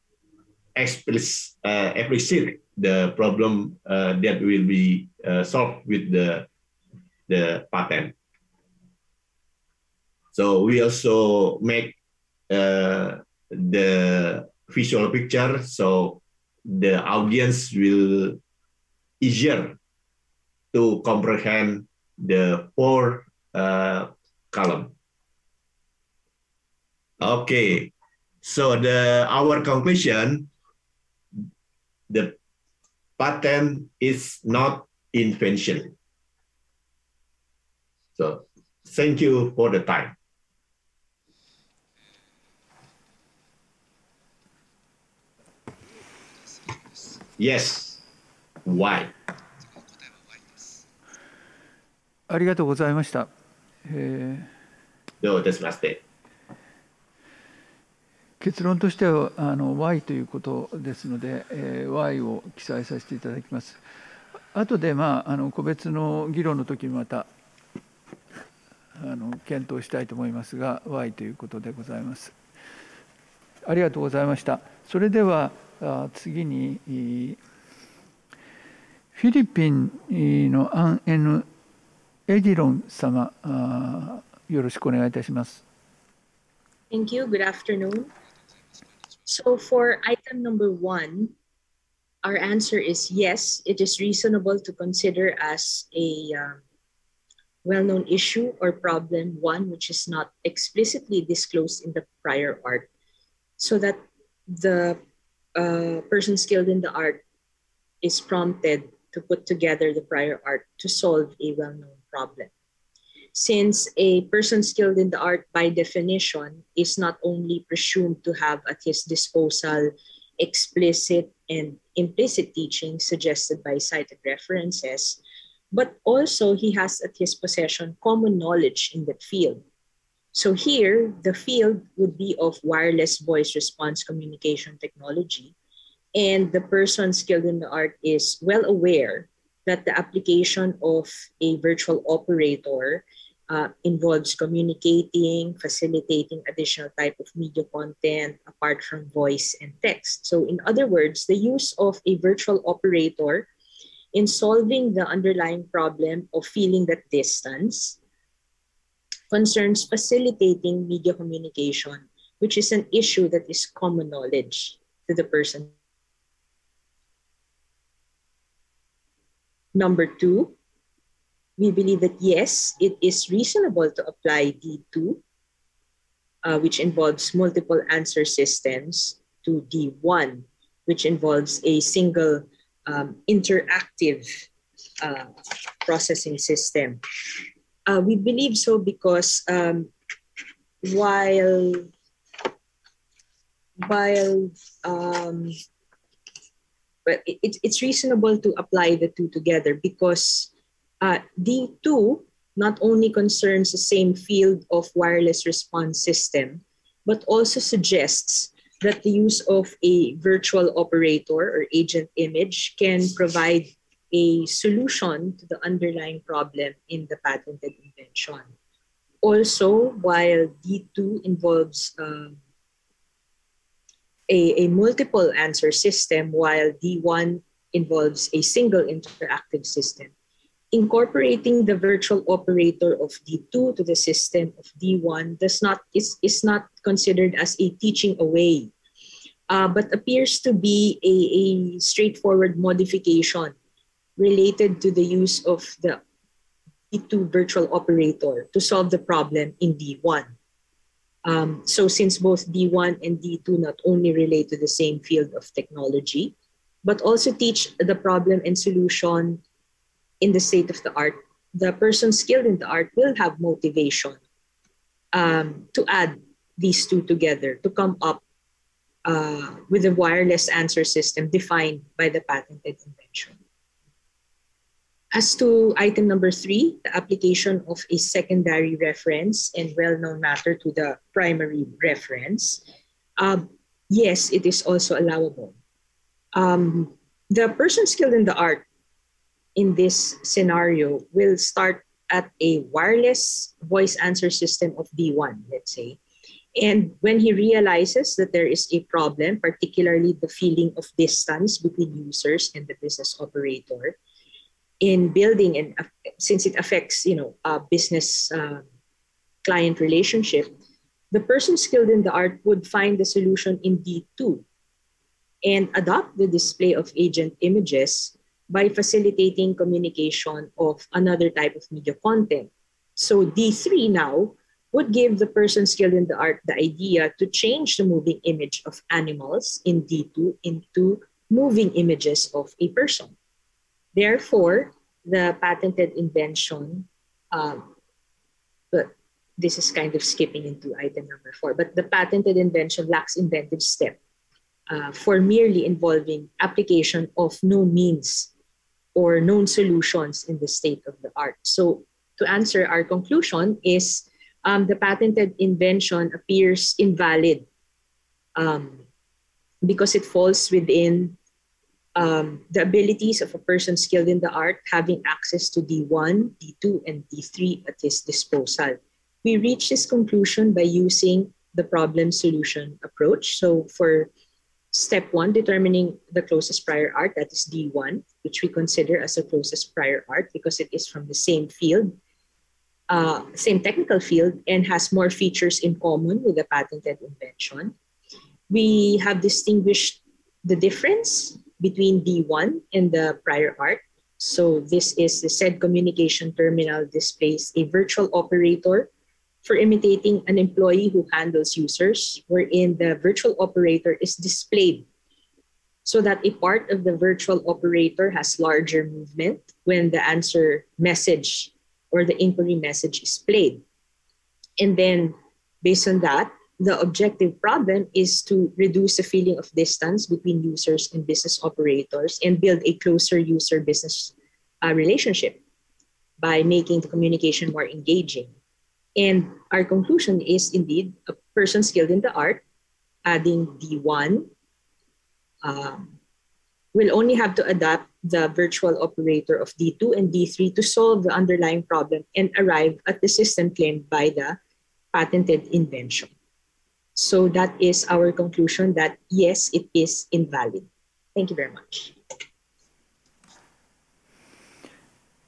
explicit, uh, explicit the problem uh, that will be uh, solved with the, the patent. So we also make uh, the visual picture so the audience will easier to comprehend the four uh, column. Okay, so the our conclusion, the patent is not invention. So thank you for the time. Yes. Why? ありがとうございました。えー、どういたしまして。 結論としてはあの Y ということですので、えー、Y を記載させていただきます。後で、まあ、あの個別の議論の時にまたあの検討したいと思いますが Y ということでございます。ありがとうございました。それでは次にフィリピンのアン・エヌ・エディロン様よろしくお願いいたします。Thank you. Good afternoon. So for item number one, our answer is yes, it is reasonable to consider as a uh, well-known issue or problem, one which is not explicitly disclosed in the prior art, so that the a person skilled in the art is prompted to put together the prior art to solve a well-known problem. Since a person skilled in the art by definition is not only presumed to have at his disposal explicit and implicit teaching suggested by cited references, but also he has at his possession common knowledge in that field so here, the field would be of wireless voice response communication technology. And the person skilled in the art is well aware that the application of a virtual operator uh, involves communicating, facilitating additional type of media content apart from voice and text. So in other words, the use of a virtual operator in solving the underlying problem of feeling that distance concerns facilitating media communication, which is an issue that is common knowledge to the person. Number two, we believe that yes, it is reasonable to apply D2, uh, which involves multiple answer systems, to D1, which involves a single um, interactive uh, processing system. Uh, we believe so because um, while while um, but it, it's reasonable to apply the two together because uh, D2 not only concerns the same field of wireless response system, but also suggests that the use of a virtual operator or agent image can provide a solution to the underlying problem in the patented invention. Also, while D2 involves um, a, a multiple answer system, while D1 involves a single interactive system, incorporating the virtual operator of D2 to the system of D1 does not is, is not considered as a teaching away, uh, but appears to be a, a straightforward modification related to the use of the D2 virtual operator to solve the problem in D1. Um, so since both D1 and D2 not only relate to the same field of technology, but also teach the problem and solution in the state of the art, the person skilled in the art will have motivation um, to add these two together to come up uh, with a wireless answer system defined by the patented invention. As to item number three, the application of a secondary reference and well-known matter to the primary reference, um, yes, it is also allowable. Um, the person skilled in the art in this scenario will start at a wireless voice answer system of D1, let's say. And when he realizes that there is a problem, particularly the feeling of distance between users and the business operator, in building and since it affects, you know, a business uh, client relationship, the person skilled in the art would find the solution in D2 and adopt the display of agent images by facilitating communication of another type of media content. So D3 now would give the person skilled in the art the idea to change the moving image of animals in D2 into moving images of a person. Therefore, the patented invention, um, but this is kind of skipping into item number four, but the patented invention lacks inventive step uh, for merely involving application of known means or known solutions in the state of the art. So to answer our conclusion is um, the patented invention appears invalid um, because it falls within um, the abilities of a person skilled in the art having access to D1, D2, and D3 at his disposal. We reach this conclusion by using the problem solution approach. So for Step one, determining the closest prior art, that is D1, which we consider as the closest prior art because it is from the same field, uh, same technical field, and has more features in common with the patented invention. We have distinguished the difference between D1 and the prior art. So this is the said communication terminal displays a virtual operator for imitating an employee who handles users, wherein the virtual operator is displayed so that a part of the virtual operator has larger movement when the answer message or the inquiry message is played. And then, based on that, the objective problem is to reduce the feeling of distance between users and business operators and build a closer user business uh, relationship by making the communication more engaging. And our conclusion is indeed a person skilled in the art, adding D1 um, we'll only have to adapt the virtual operator of D2 and D3 to solve the underlying problem and arrive at the system claimed by the patented invention. So that is our conclusion that yes, it is invalid. Thank you very much.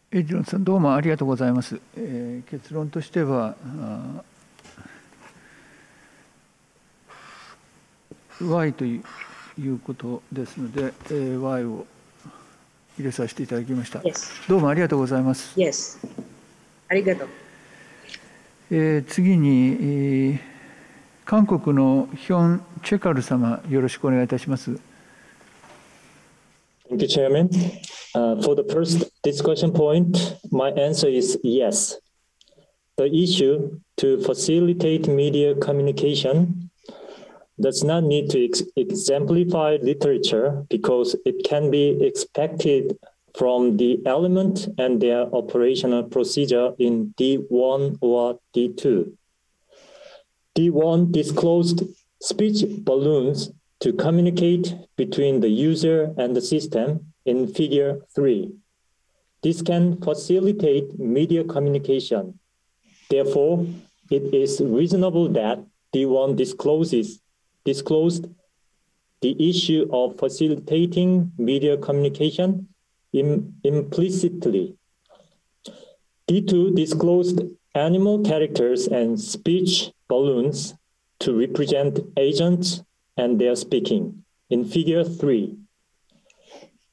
エジロンさんどうもありがとうございます。えー、結論としてはあ Y ということですので、えー、Y を入れさせていただきました。Yes. どうもありがとうございます。Yes. ありがとう。えー、次に、えー、韓国のヒョン・チェカル様、よろしくお願いいたします。Thank you, Chairman. Uh, for the first discussion point, my answer is yes. The issue to facilitate media communication does not need to ex exemplify literature because it can be expected from the element and their operational procedure in D1 or D2. D1 disclosed speech balloons to communicate between the user and the system in figure 3. This can facilitate media communication. Therefore, it is reasonable that D1 discloses disclosed the issue of facilitating media communication Im implicitly. D2 disclosed animal characters and speech balloons to represent agents and their speaking in figure 3.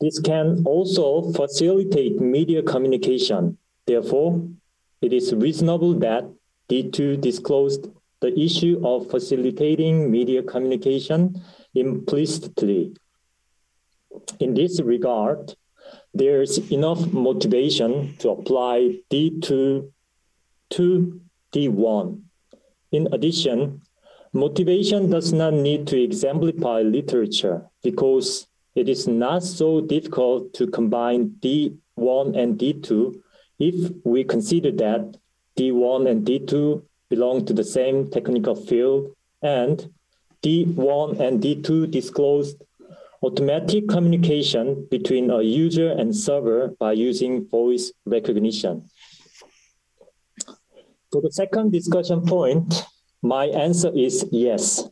This can also facilitate media communication. Therefore, it is reasonable that D2 disclosed the issue of facilitating media communication implicitly. In this regard, there's enough motivation to apply D2 to D1. In addition, motivation does not need to exemplify literature because it is not so difficult to combine D1 and D2 if we consider that D1 and D2 belong to the same technical field, and D1 and D2 disclosed automatic communication between a user and server by using voice recognition. For the second discussion point, my answer is yes.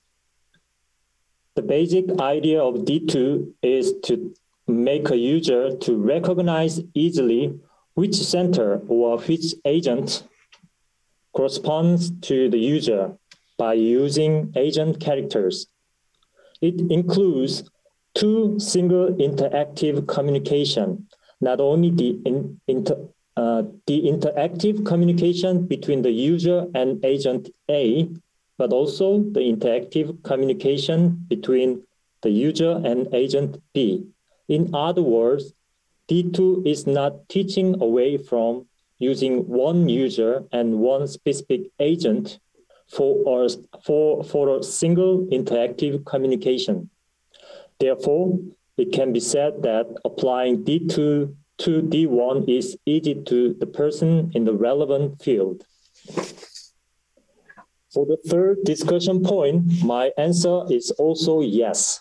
The basic idea of D2 is to make a user to recognize easily which center or which agent corresponds to the user by using agent characters. It includes two single interactive communication, not only the, in, inter, uh, the interactive communication between the user and agent A, but also the interactive communication between the user and agent B. In other words, D2 is not teaching away from using one user and one specific agent for, a, for, for a single interactive communication. Therefore, it can be said that applying D2 to D1 is easy to the person in the relevant field. For the third discussion point, my answer is also yes.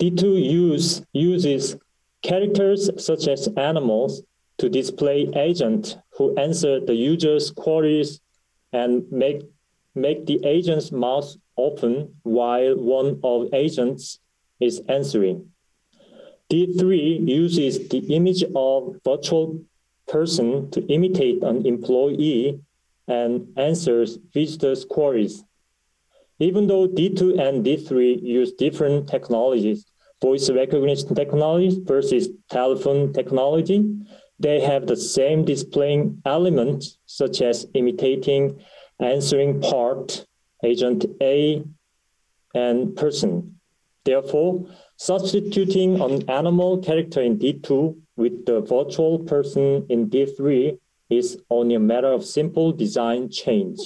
D2 use, uses characters such as animals to display agent who answer the user's queries and make, make the agent's mouth open while one of agents is answering. D3 uses the image of virtual person to imitate an employee and answers visitors' queries. Even though D2 and D3 use different technologies, voice recognition technology versus telephone technology, they have the same displaying elements, such as imitating, answering part, agent A, and person. Therefore, substituting an animal character in D2 with the virtual person in D3 is only a matter of simple design change.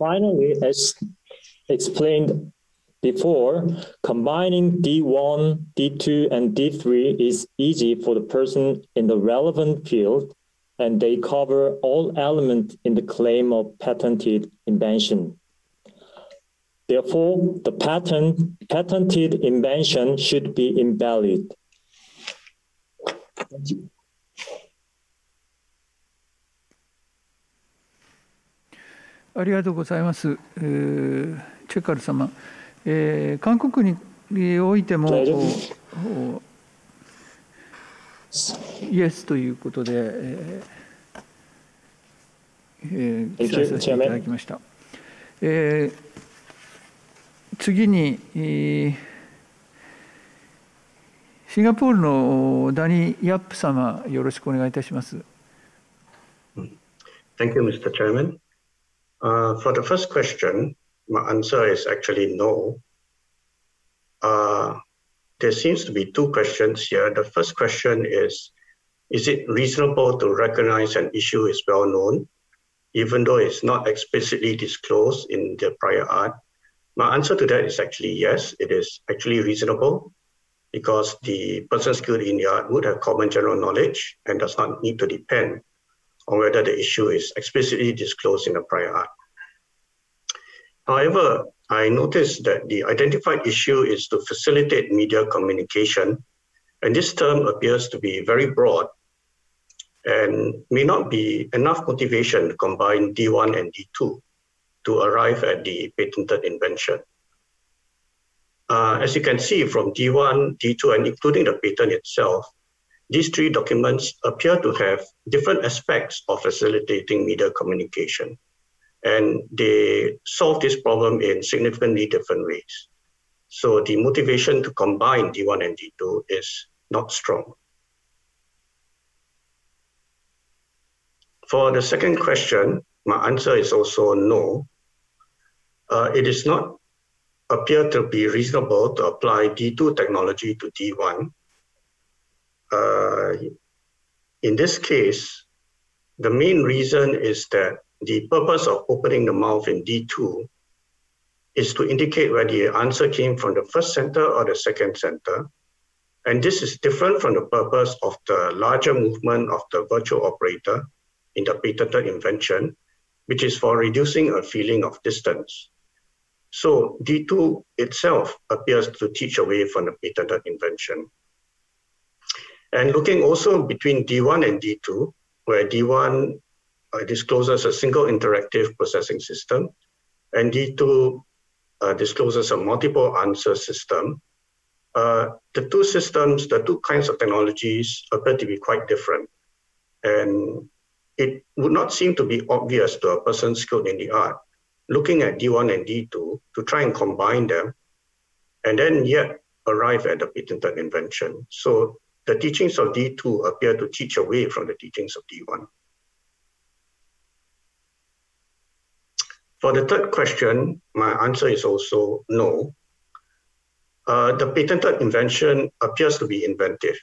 Finally, as explained before, combining D1, D2, and D3 is easy for the person in the relevant field, and they cover all elements in the claim of patented invention. Therefore, the patent, patented invention should be invalid. Thank you. ありがとうございます。えー、チェカル様、えー、韓国においてもイエスということで、えーえー、記載させていただきました。えー、次に、えー、シンガポールのダニ・ヤップ様、よろしくお願いいたします。Thank you, Mr. Chairman. Uh, for the first question, my answer is actually no. Uh, there seems to be two questions here. The first question is Is it reasonable to recognize an issue is well known, even though it's not explicitly disclosed in the prior art? My answer to that is actually yes, it is actually reasonable because the person skilled in the art would have common general knowledge and does not need to depend on whether the issue is explicitly disclosed in the prior art. However, I noticed that the identified issue is to facilitate media communication, and this term appears to be very broad and may not be enough motivation to combine D1 and D2 to arrive at the patented invention. Uh, as you can see from D1, D2, and including the patent itself, these three documents appear to have different aspects of facilitating media communication. And they solve this problem in significantly different ways. So the motivation to combine D1 and D2 is not strong. For the second question, my answer is also no. Uh, it is not appear to be reasonable to apply D2 technology to D1 uh, in this case, the main reason is that the purpose of opening the mouth in D2 is to indicate whether the answer came from the first center or the second center. And this is different from the purpose of the larger movement of the virtual operator in the patented invention, which is for reducing a feeling of distance. So D2 itself appears to teach away from the patented invention. And looking also between D1 and D2, where D1 uh, discloses a single interactive processing system, and D2 uh, discloses a multiple answer system. Uh, the two systems, the two kinds of technologies appear to be quite different. And it would not seem to be obvious to a person skilled in the art looking at D1 and D2 to try and combine them and then yet arrive at the patented invention. So the teachings of D2 appear to teach away from the teachings of D1. For the third question, my answer is also no. Uh, the patented invention appears to be inventive.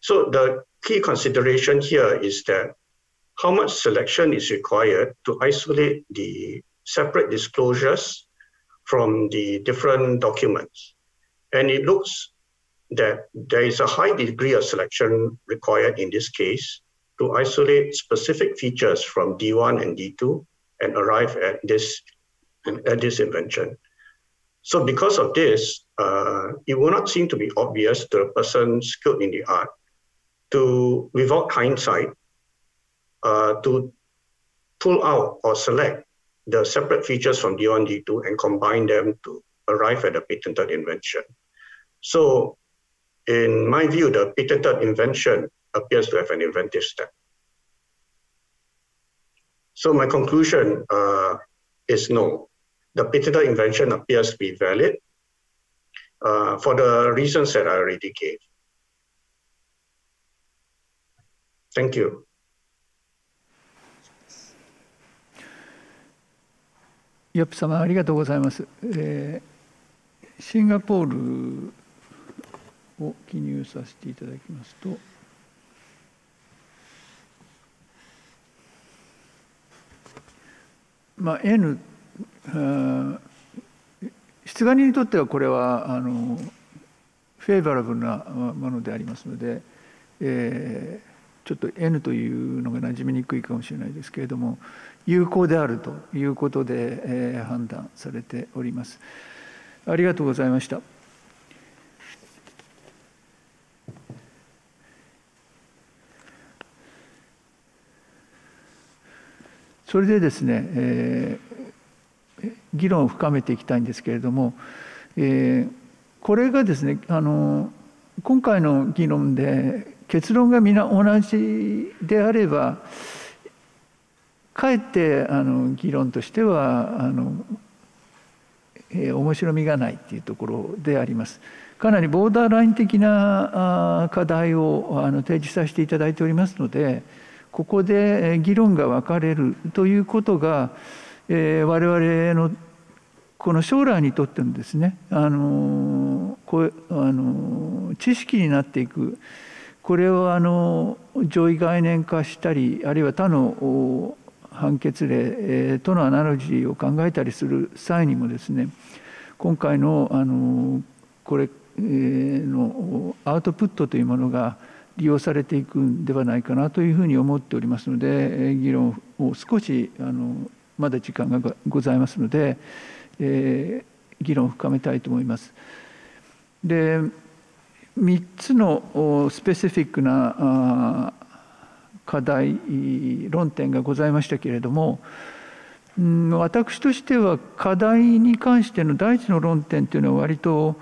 So the key consideration here is that how much selection is required to isolate the separate disclosures from the different documents. And it looks that there is a high degree of selection required in this case to isolate specific features from D1 and D2 and arrive at this, at this invention. So because of this, uh, it will not seem to be obvious to a person skilled in the art to, without hindsight, uh, to pull out or select the separate features from D1, D2 and combine them to arrive at a patented invention. So in my view, the patented invention appears to have an inventive step. So my conclusion uh, is no. The patented invention appears to be valid uh, for the reasons that I already gave. Thank you. ヨップ様ありがとうございます。えー、シンガポールを記入させていただきますとまあ N 出願人にとってはこれはあのフェイバラブルなものでありますので、えちょっと N というのが馴染みにくいかもしれないですけれども有効であるということで、えー、判断されております。ありがとうございました。それでですね、えー、議論を深めていきたいんですけれども、えー、これがですねあの今回の議論で結論が皆同じであればかえってあの議論としてはあの、えー、面白みがないっていうところであります。かなりボーダーライン的な課題をあの提示させていただいておりますのでここで議論が分かれるということが、えー、我々のこの将来にとってのですねあのこうあの知識になっていくこれをあの上位概念化したりあるいは他の判決例とのアナロジーを考えたりする際にもですね今回のあのこれのアウトプットというものが利用されていくんではないかなというふうに思っておりますので議論を少しあのまだ時間がございますので、えー、議論を深めたいと思います。で3つのスペシフィックな課題論点がございましたけれども私としては課題に関しての第一の論点というのは割と、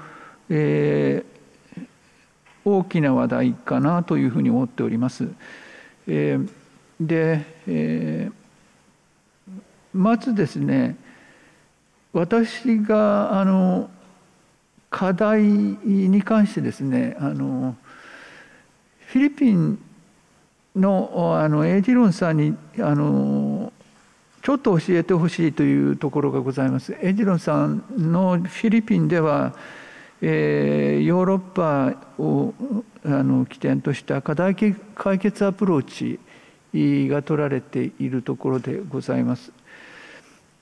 えー、大きな話題かなというふうに思っております。えー、で、えー、まずですね私があの課題に関してですねあのフィリピンのあのエイジロンさんにあのちょっと教えてほしいというところがございます。エイジロンさんのフィリピンでは、えー、ヨーロッパをあの起点とした課題解決アプローチが取られているところでございます。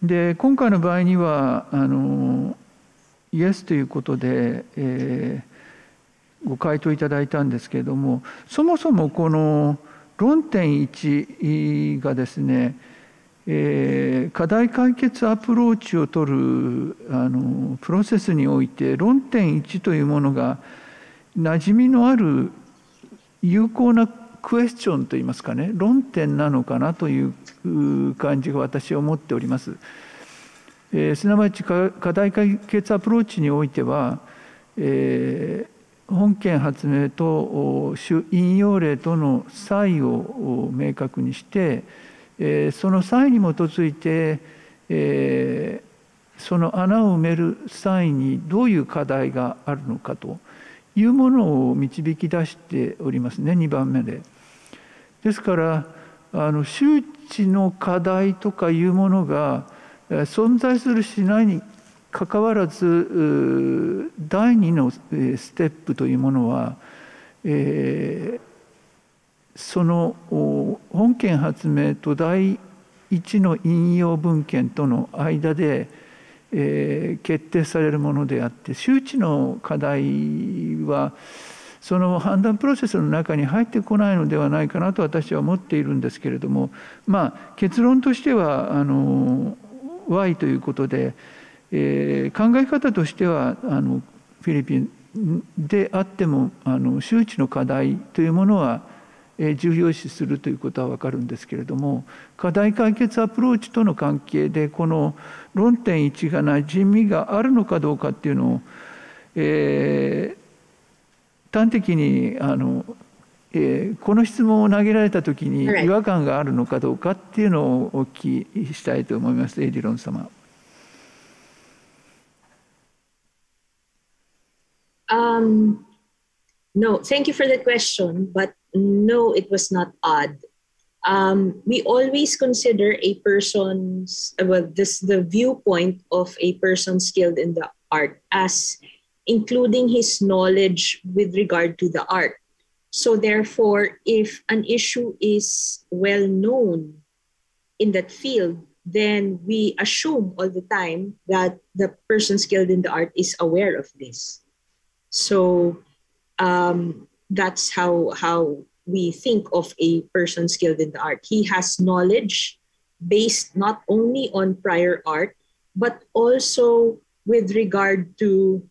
で今回の場合にはあのイエスということで、えー、ご回答いただいたんですけれどもそもそもこの論点1がですね、えー、課題解決アプローチを取るあのプロセスにおいて論点1というものが馴染みのある有効なクエスチョンといいますかね論点なのかなという感じが私は思っております。えー、すなわち課題解決アプローチにおいては、えー、本件発明と引用例との差異を明確にして、その差異に基づいて、え、その穴を埋める際にどういう課題があるのかというものを導き出しておりますね2番目で。ですからあの周知の課題とかいうものが存在するしないにかかわらず第2のステップというものは、えー、その本件発明と第1の引用文献との間で、えー、決定されるものであって周知の課題はその判断プロセスの中に入ってこないのではないかなと私は思っているんですけれどもまあ結論としてはあの Y ということで、えー、考え方としてはあのフィリピンであってもあの周知の課題というものは重要視するということは分かるんですけれども課題解決アプローチとの関係でこの論点1が馴染みがあるのかどうかっていうのを、え端的にあの、えー、この質問を投げられた時に違和感があるのかどうかっていうのをお聞きしたいと思います、エディロン様。Um, no, thank you for the question, but no, it was not odd. Um, we always consider a person's well, this the viewpoint of a person skilled in the art as including his knowledge with regard to the art. So, therefore, if an issue is well known in that field, then we assume all the time that the person skilled in the art is aware of this. So, um, that's how how we think of a person skilled in the art. He has knowledge based not only on prior art, but also with regard to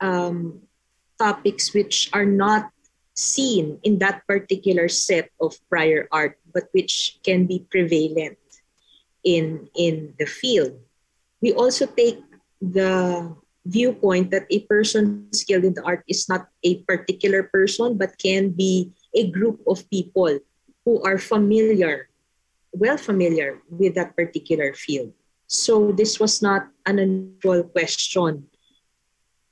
um, topics which are not seen in that particular set of prior art, but which can be prevalent in, in the field. We also take the viewpoint that a person skilled in the art is not a particular person, but can be a group of people who are familiar, well familiar with that particular field. So this was not an unusual question.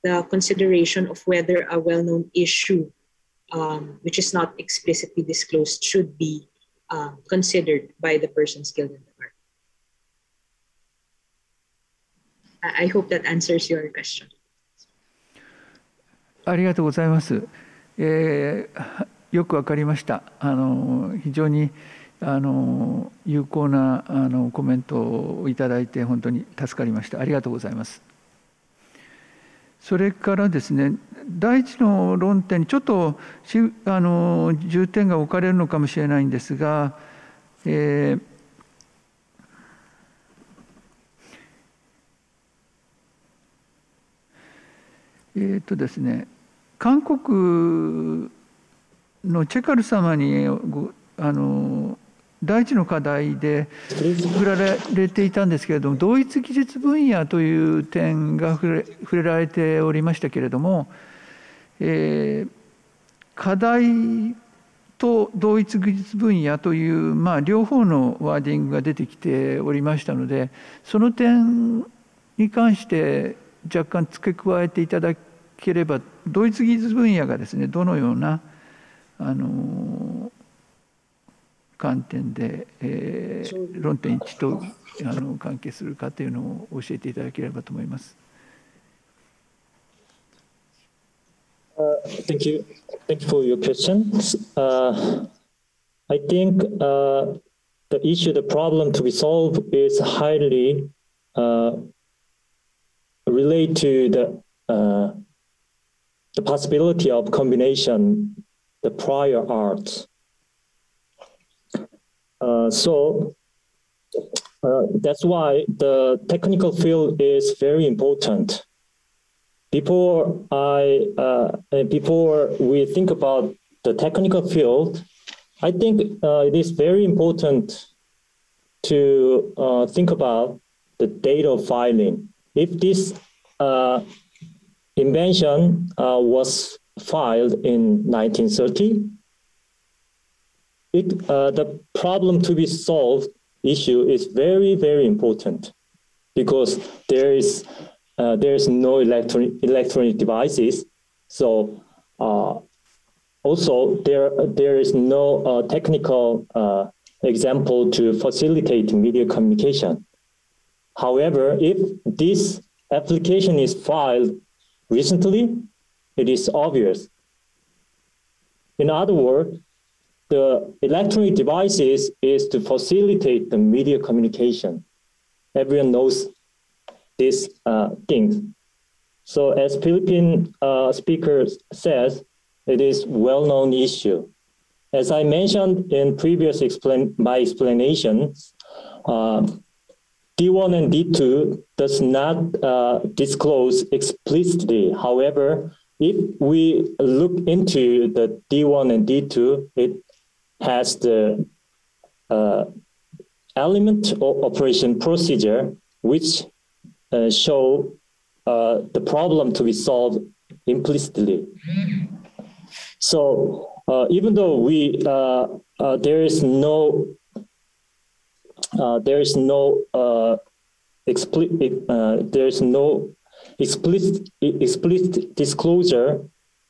The consideration of whether a well-known issue, um, which is not explicitly disclosed, should be uh, considered by the person skilled in I hope that answers your question. ありがとうございます。えー、よくわかりました。あの非常にあの有効なあのコメントをいただいて本当に助かりました。ありがとうございます。それからですね第一の論点にちょっとあの重点が置かれるのかもしれないんですが、えーえーとですね、韓国のチェカル様にあの第一の課題で触られていたんですけれども同一技術分野という点が触れられておりましたけれども、えー、課題と同一技術分野という、まあ、両方のワーディングが出てきておりましたのでその点に関して若干付け加えていただければ同一技術分野がですねどのようなあの観点で、えー、論点一致とあの関係するかというのを教えていただければと思います。Uh, thank you. Thank you for your questions. Uh, I think uh, the issue, the problem to be solved is highly uh, related to the uh, the possibility of combination the prior art. Uh, so uh, that's why the technical field is very important. Before I uh, before we think about the technical field, I think uh, it is very important to uh, think about the data filing. If this uh, invention was filed in 1930. It, uh, the problem to be solved issue is very, very important because there is uh, there is no electronic electronic devices. So uh, also there there is no uh, technical uh, example to facilitate media communication. However, if this application is filed recently, it is obvious. In other words, the electronic devices is to facilitate the media communication. Everyone knows this uh, thing. So as Philippine uh, speaker says, it is well-known issue. As I mentioned in previous explain my explanations, uh, D1 and D2 does not uh, disclose explicitly. However, if we look into the D1 and D2, it has the uh, element of operation procedure which uh, show uh, the problem to be solved implicitly. So uh, even though we uh, there is no there is no explicit there is no explicit, explicit disclosure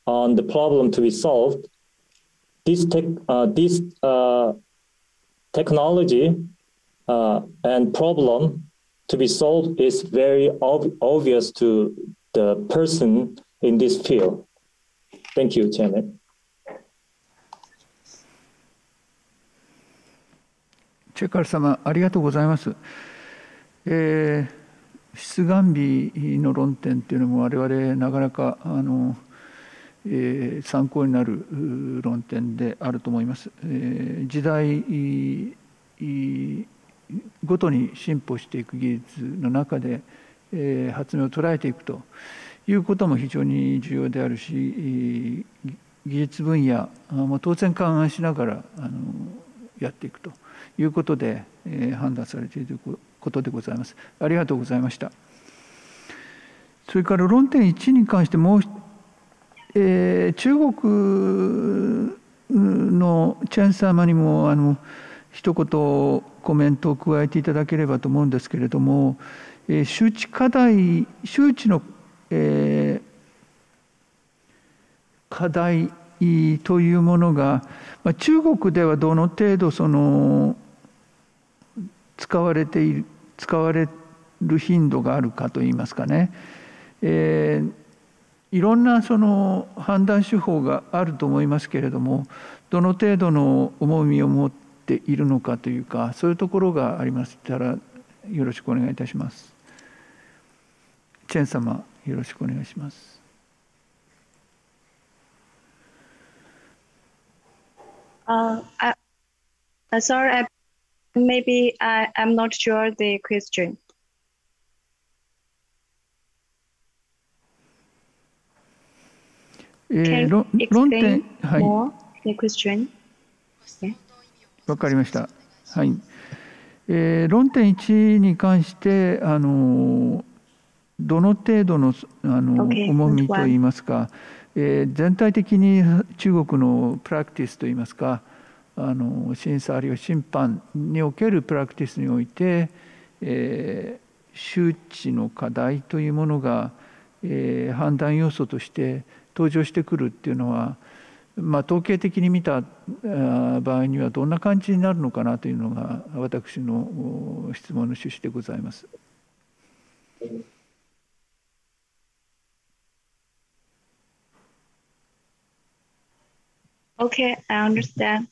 on the problem to be solved, this, tech, uh, this uh, technology uh, and problem to be solved is very ob obvious to the person in this field. Thank you, Chairman. チェカル様、ありがとうございます。えー出願日の論点っていうのも我々なかなかあの、えー、参考になる論点であると思います。えー、時代ごとに進歩していく技術の中で、えー、発明を捉えていくということも非常に重要であるし技術分野も当然勘案しながらあのやっていくということで、えー、判断されていることでございます。ありがとうございました。それから論点1に関してもう、えー、中国のチェン様にもあの一言コメントを加えていただければと思うんですけれども、えー、周知課題周知の、えー、課題というものが、まあ、中国ではどの程度その使われている使われる頻度があるかといいますかねえー、いろんなその判断手法があると思いますけれどもどの程度の重みを持っているのかというかそういうところがありましたらよろしくお願いいたします。チェン様よろしくお願いします。Uh, I, sorry, I, maybe I, I'm not sure the question. えー、論論点、はい。わかりました。はい。えー、論点1に関して、あのどの程度のあの、重みといいますか、えー、全体的に中国のプラクティスといいますか、あの審査あるいは審判におけるプラクティスにおいて、えー、周知の課題というものが、えー、判断要素として登場してくるっていうのは、まあ、統計的に見た場合にはどんな感じになるのかなというのが私の質問の趣旨でございます。Okay, I understand.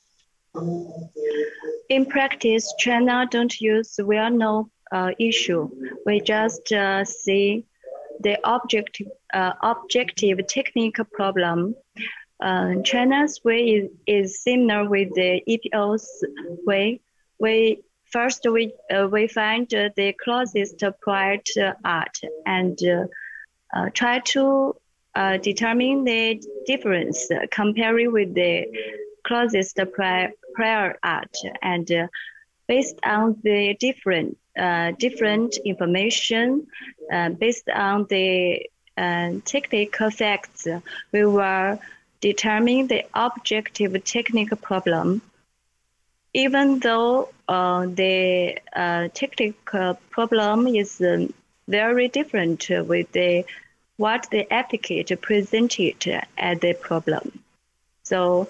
In practice, China don't use well-known uh, issue. We just uh, see the objective, uh, objective technical problem. Uh, China's way is, is, similar with the EPO's way. We first we uh, we find the closest prior to art and uh, uh, try to uh, determine the difference comparing with the closest prior, prior art and based on the different uh, different information uh, based on the uh, technical facts. We will determine the objective technical problem. Even though uh, the uh, technical problem is um, very different with the what the advocate presented as the problem. So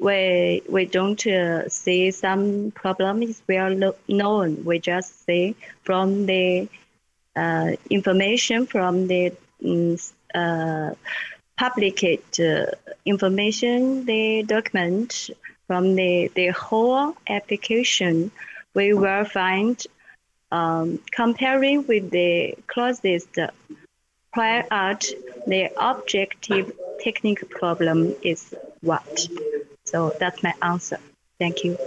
we we don't uh, see some problems well known. We just see from the uh, information from the um, uh, publicate uh, information, the document from the, the whole application, we will find um, comparing with the closest prior art, the objective technical problem is what? So that's my answer. Thank you.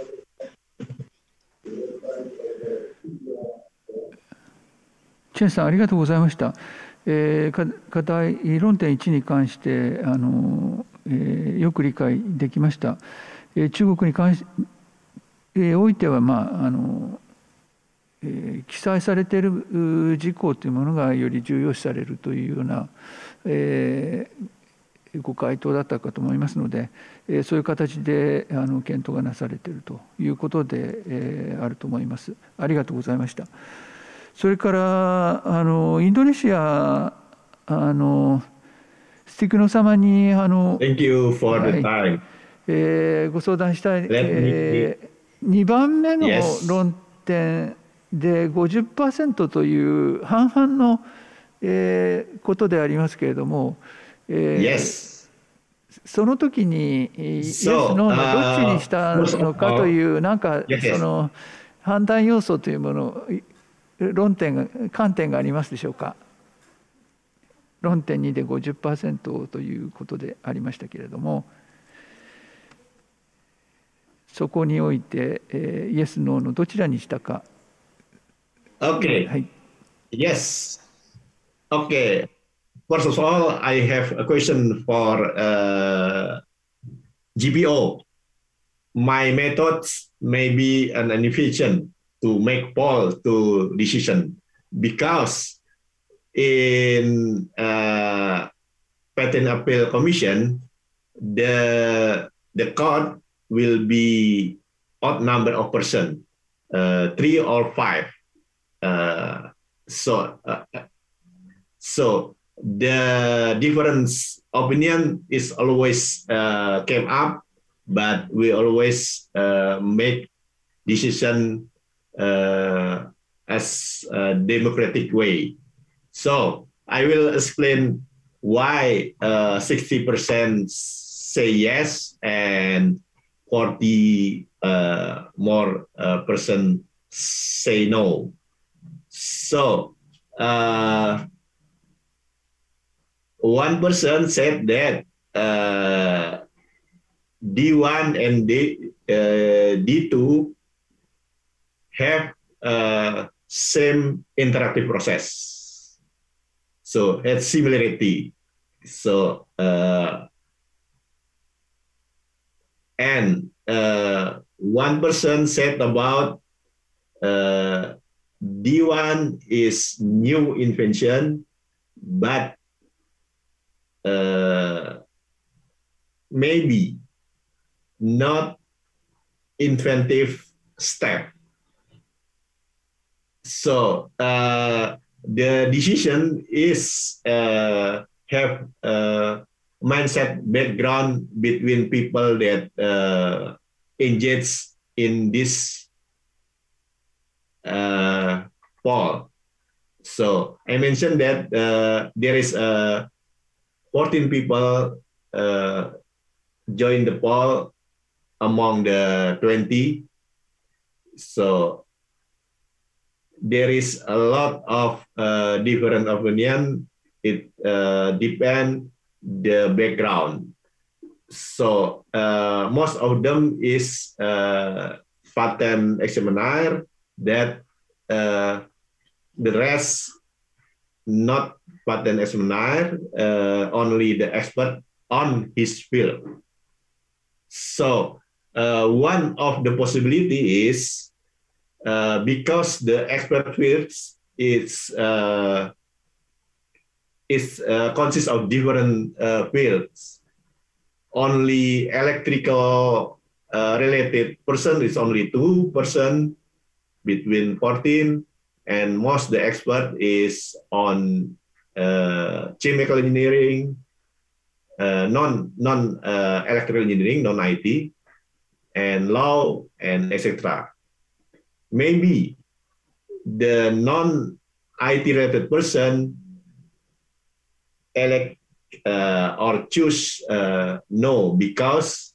チェンさんありがとうございました。えー、課題論点1に関してあの、えー、よく理解できました。えー、中国に関し、えー、おいては、まああのえー、記載されている事項というものがより重要視されるというような、えー、ご回答だったかと思いますので、えそういう形であの検討がなされているということで、えあると思います。ありがとうございました。それからあのインドネシアあのスティクノ様にあの、Thank you for the time. はい、えー、ご相談したい、えー、2番目の論点で50%という半々の、えー、ことでありますけれども、えー、yes. その時に、イエス、ノーのどっちにしたのかという、なんか、その判断要素というもの、論点が、観点がありますでしょうか？論点2で50%ということでありましたけれどもそこにおいて、えー、イエス・ノーのどちらにしたか？Okay. はい。Yes. Okay. First of all, I have a question for uh, GPO. My methods may be an inefficient to make poll to decision because in uh, patent appeal commission the the court will be odd number of person uh, three or five uh, so uh, so the difference opinion is always uh, came up but we always uh, make decision uh, as a democratic way. So I will explain why uh, 60% say yes and 40 uh, more uh, person say no. So uh, one person said that uh, D1 and D, uh, D2 have uh, same interactive process. So it's similarity. So uh, and uh, one person said about uh, D1 is new invention, but uh, maybe not inventive step so uh, the decision is uh, have a mindset background between people that uh, engage in this uh, poll. So I mentioned that uh, there is uh, 14 people uh, join the poll among the 20. So there is a lot of uh, different opinion. It uh, depend the background. So uh, most of them is uh, patent examiner that uh, the rest not patent examiner, uh, only the expert on his field. So uh, one of the possibility is uh, because the expert fields is uh, is uh, consists of different uh, fields. Only electrical uh, related person is only two person between 14 and most the expert is on uh, chemical engineering, non non electrical engineering, non IT, and law and etc maybe the non-IT related person elect uh, or choose uh, no because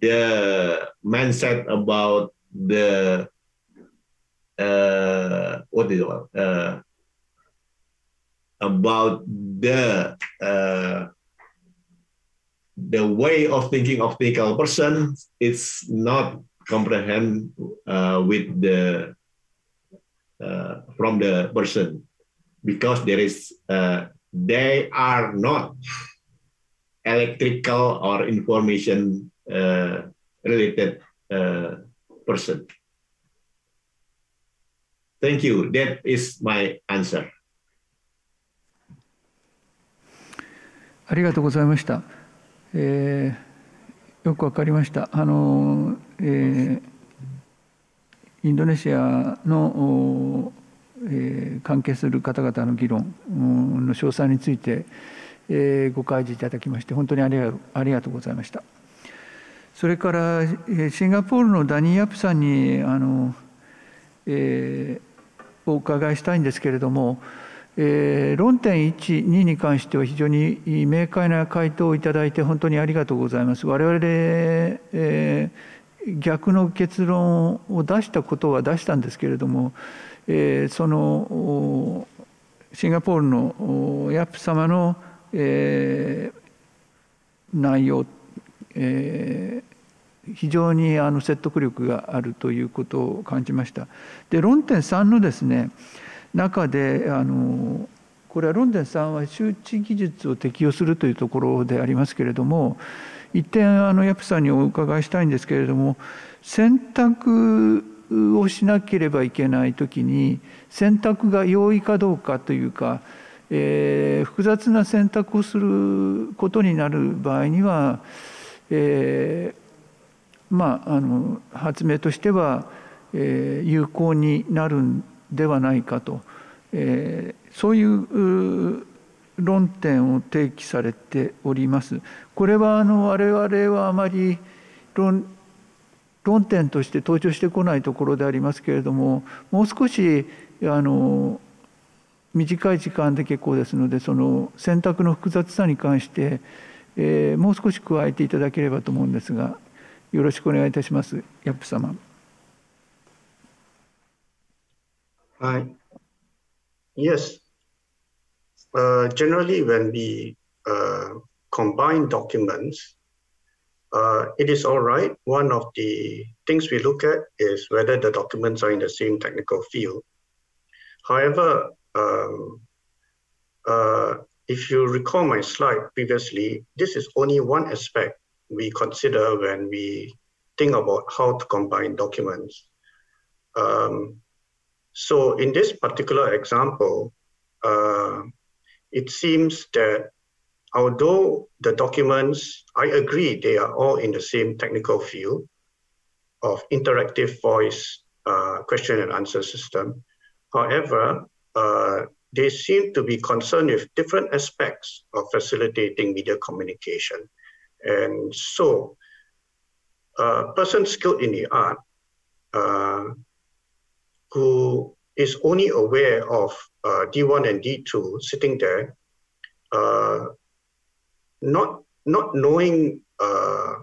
the mindset about the uh, what is it uh, about the uh, the way of thinking of technical person it's not comprehend uh, with the uh, from the person because there is uh, they are not electrical or information uh, related uh, person. Thank you. That is my answer. ありがとうございました。えーよくわかりました。あの、えー、インドネシアの、えー、関係する方々の議論の詳細について、えー、ご開示いただきまして本当にありがありがとうございました。それからシンガポールのダニー・ヤップさんにあの、えー、お伺いしたいんですけれども、えー、論点1、2に関しては非常に明快な回答をいただいて本当にありがとうございます。我々、えー、逆の結論を出したことは出したんですけれども、えー、そのシンガポールのヤップ様の、えー、内容、えー、非常にあの説得力があるということを感じました。で論点3のですね中であのこれは論点3は周知技術を適用するというところでありますけれども一点あのヤプさんにお伺いしたいんですけれども選択をしなければいけない時に選択が容易かどうかというか、えー、複雑な選択をすることになる場合には、えー、まああの発明としては、えー、有効になるんですではないかと、えー、そういう論点を提起されております。これはあの我々はあまり論論点として登場してこないところでありますけれどももう少しあの短い時間で結構ですのでその選択の複雑さに関して、えー、もう少し加えていただければと思うんですがよろしくお願いいたします。ヤップ様。はい。Yes. Uh, generally, when we uh, combine documents, uh, it is all right. One of the things we look at is whether the documents are in the same technical field. However, um, uh, if you recall my slide previously, this is only one aspect we consider when we think about how to combine documents. Um, so in this particular example, uh, it seems that although the documents, I agree, they are all in the same technical field of interactive voice uh, question and answer system. However, uh, they seem to be concerned with different aspects of facilitating media communication. And so, a person skilled in the art uh, who is only aware of uh, D1 and D2 sitting there, uh, not not knowing, uh,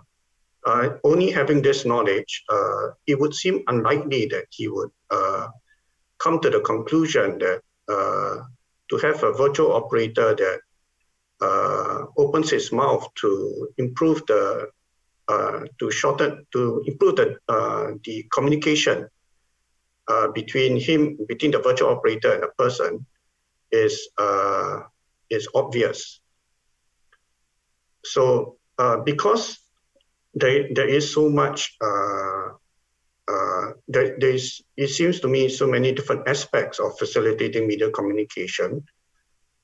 uh, only having this knowledge, uh, it would seem unlikely that he would uh, come to the conclusion that to have a virtual operator that opens his mouth to improve the to shorten to improve the the communication uh, between him, between the virtual operator and the person, is uh, is obvious. So uh, because there, there is so much, uh, uh, there, is, it seems to me so many different aspects of facilitating media communication.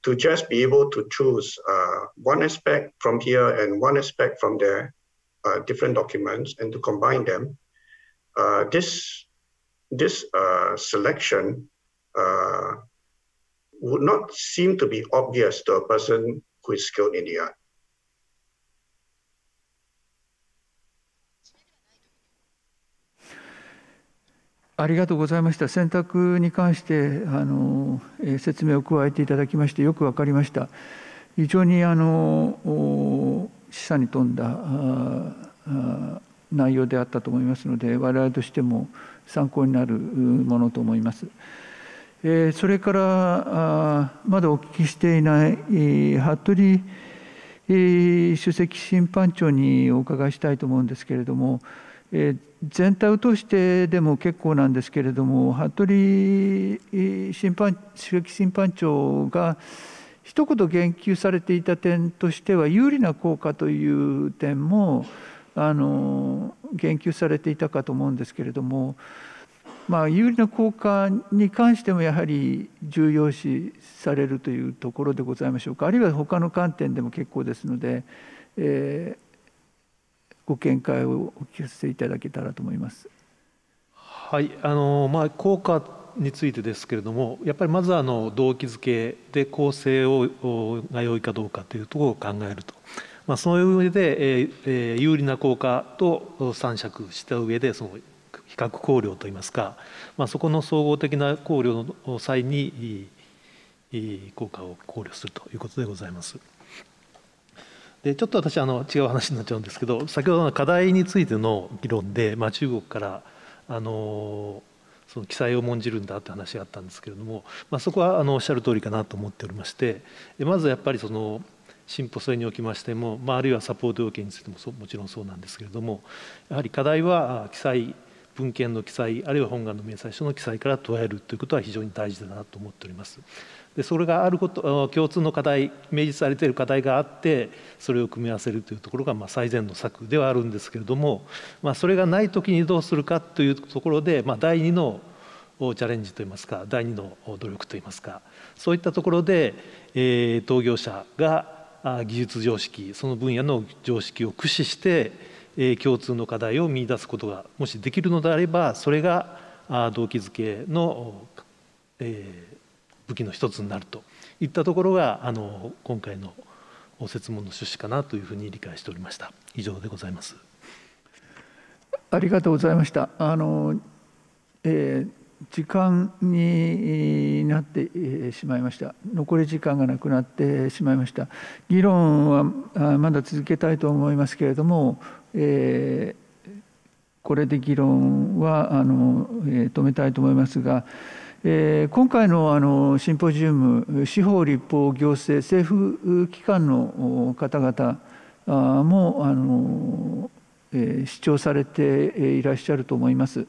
To just be able to choose uh, one aspect from here and one aspect from there, different documents, and to combine them, this this uh, selection uh, would not seem to be obvious to a person who is skilled in the art. ありがとうございました。選択に関してあの、えー、説明を加えていただきましてよく分かりました。非常にあの示唆に富んだ内容であったと思いますので我々としても参考になるものと思います。それからまだお聞きしていない服部主席審判長にお伺いしたいと思うんですけれども全体を通してでも結構なんですけれども服部審判主席審判長が一言言及されていた点としては有利な効果という点もあの言及されていたかと思うんですけれども、まあ、有利な効果に関してもやはり重要視されるというところでございましょうかあるいは他の観点でも結構ですので、えー、ご見解をお聞かせいただけたらと思います。はいあのまあ、効果についてですけれどもやっぱりまずあの動機づけで構成をが良いかどうかというところを考えると。まあ、その上で、えー、有利な効果と参酌した上でその比較考慮といいますか、まあ、そこの総合的な考慮の際に効果を考慮するということでございます。でちょっと私あの違う話になっちゃうんですけど先ほどの課題についての議論で、まあ、中国からあのその記載を重んじるんだって話があったんですけれども、まあ、そこはあのおっしゃる通りかなと思っておりましてまずやっぱりその進歩性におきましても、まあ、あるいはサポート要件についてももちろんそうなんですけれどもやはり課題は記載文献の記載あるいは本願の明細書の記載から問えるということは非常に大事だなと思っております。でそれがあること共通の課題明示されている課題があってそれを組み合わせるというところがまあ最善の策ではあるんですけれども、まあ、それがない時にどうするかというところで、まあ、第2のチャレンジといいますか第2の努力といいますかそういったところで、えー、同業者が技術常識その分野の常識を駆使して共通の課題を見いだすことがもしできるのであればそれが動機づけの武器の一つになると。いったところがあの今回の説問の趣旨かなというふうに理解しておりました。以上でございます。ありがとうございました。あの、えー時間になってしまいました残り時間がなくなってしまいました議論はまだ続けたいと思いますけれども、えー、これで議論はあの、え、止めたいと思いますが、えー、今回のあのシンポジウム司法立法行政政府機関の方々もあの、えー、主張されていらっしゃると思います。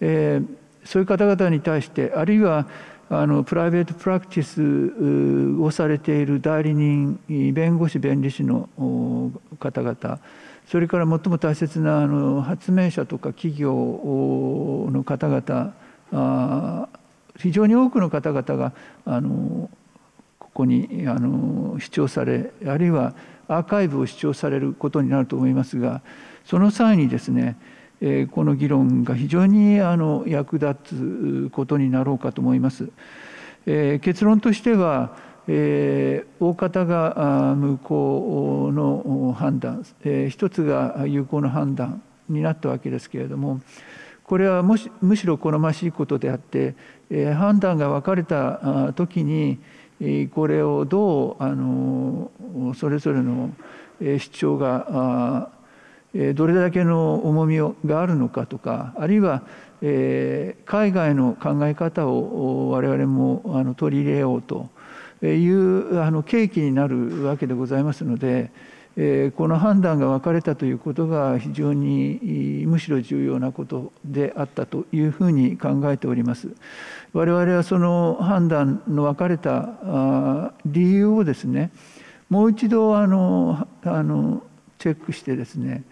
えーそういう方々に対してあるいはあのプライベートプラクティスをされている代理人弁護士弁理士の方々それから最も大切なあの発明者とか企業の方々非常に多くの方々があのここにあの主張されあるいはアーカイブを主張されることになると思いますがその際にですねこの議論が非常にあの役立つことになろうかと思います。結論としては、大方が無効の判断、一つが有効の判断になったわけですけれども、これはもしむしろ好ましいことであって、判断が分かれた時に、これをどうあのそれぞれの主張がどれだけの重みがあるのかとかあるいは海外の考え方を我々も取り入れようという契機になるわけでございますのでこの判断が分かれたということが非常にむしろ重要なことであったというふうに考えております。我々はその判断の分かれた理由をですねもう一度あのあのチェックしてですね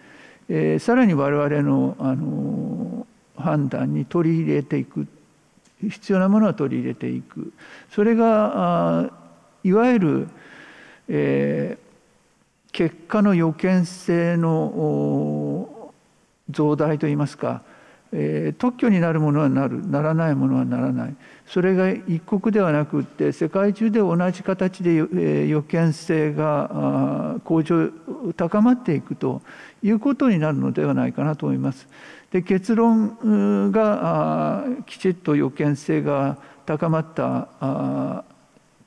えー、さらに我々の、あの判断に取り入れていく。必要なものは取り入れていく。それがあいわゆる、えー、結果の予見性の増大といいますか、えー、特許になるものはなるならないものはならないそれが一国ではなくって世界中で同じ形でえ予見性が向上高まっていくということになるのではないかなと思います。で結論がきちっと予見性が高まった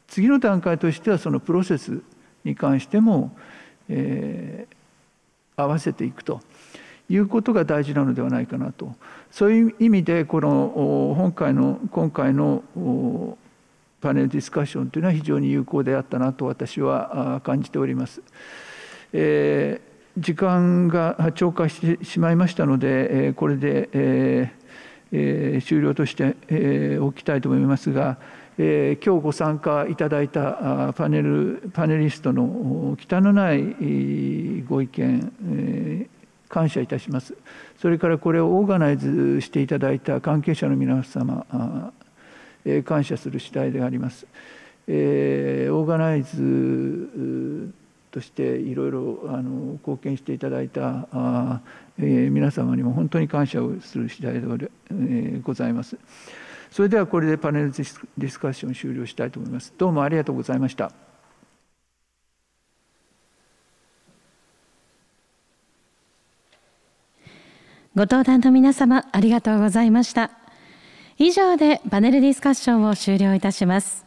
次の段階としてはそのプロセスに関しても、えー、合わせていくということが大事なのではないかなとそういう意味でこの今回の今回のパネルディスカッションというのは非常に有効であったなと私は感じております。えー時間が超過してしまいましたので、これで、えー、終了としておきたいと思いますが、えー、今日ご参加いただいたパネルパネリストの汚のないご意見、感謝いたします。それからこれをオーガナイズしていただいた関係者の皆様、えー、感謝する次第であります。えー、オーガナイズとしていろいろあの貢献していただいたあ、えー、皆様にも本当に感謝をする次第で、えー、ございます。それではこれでパネルディスカッション終了したいと思います。どうもありがとうございました。ご登壇の皆様ありがとうございました。以上でパネルディスカッションを終了いたします。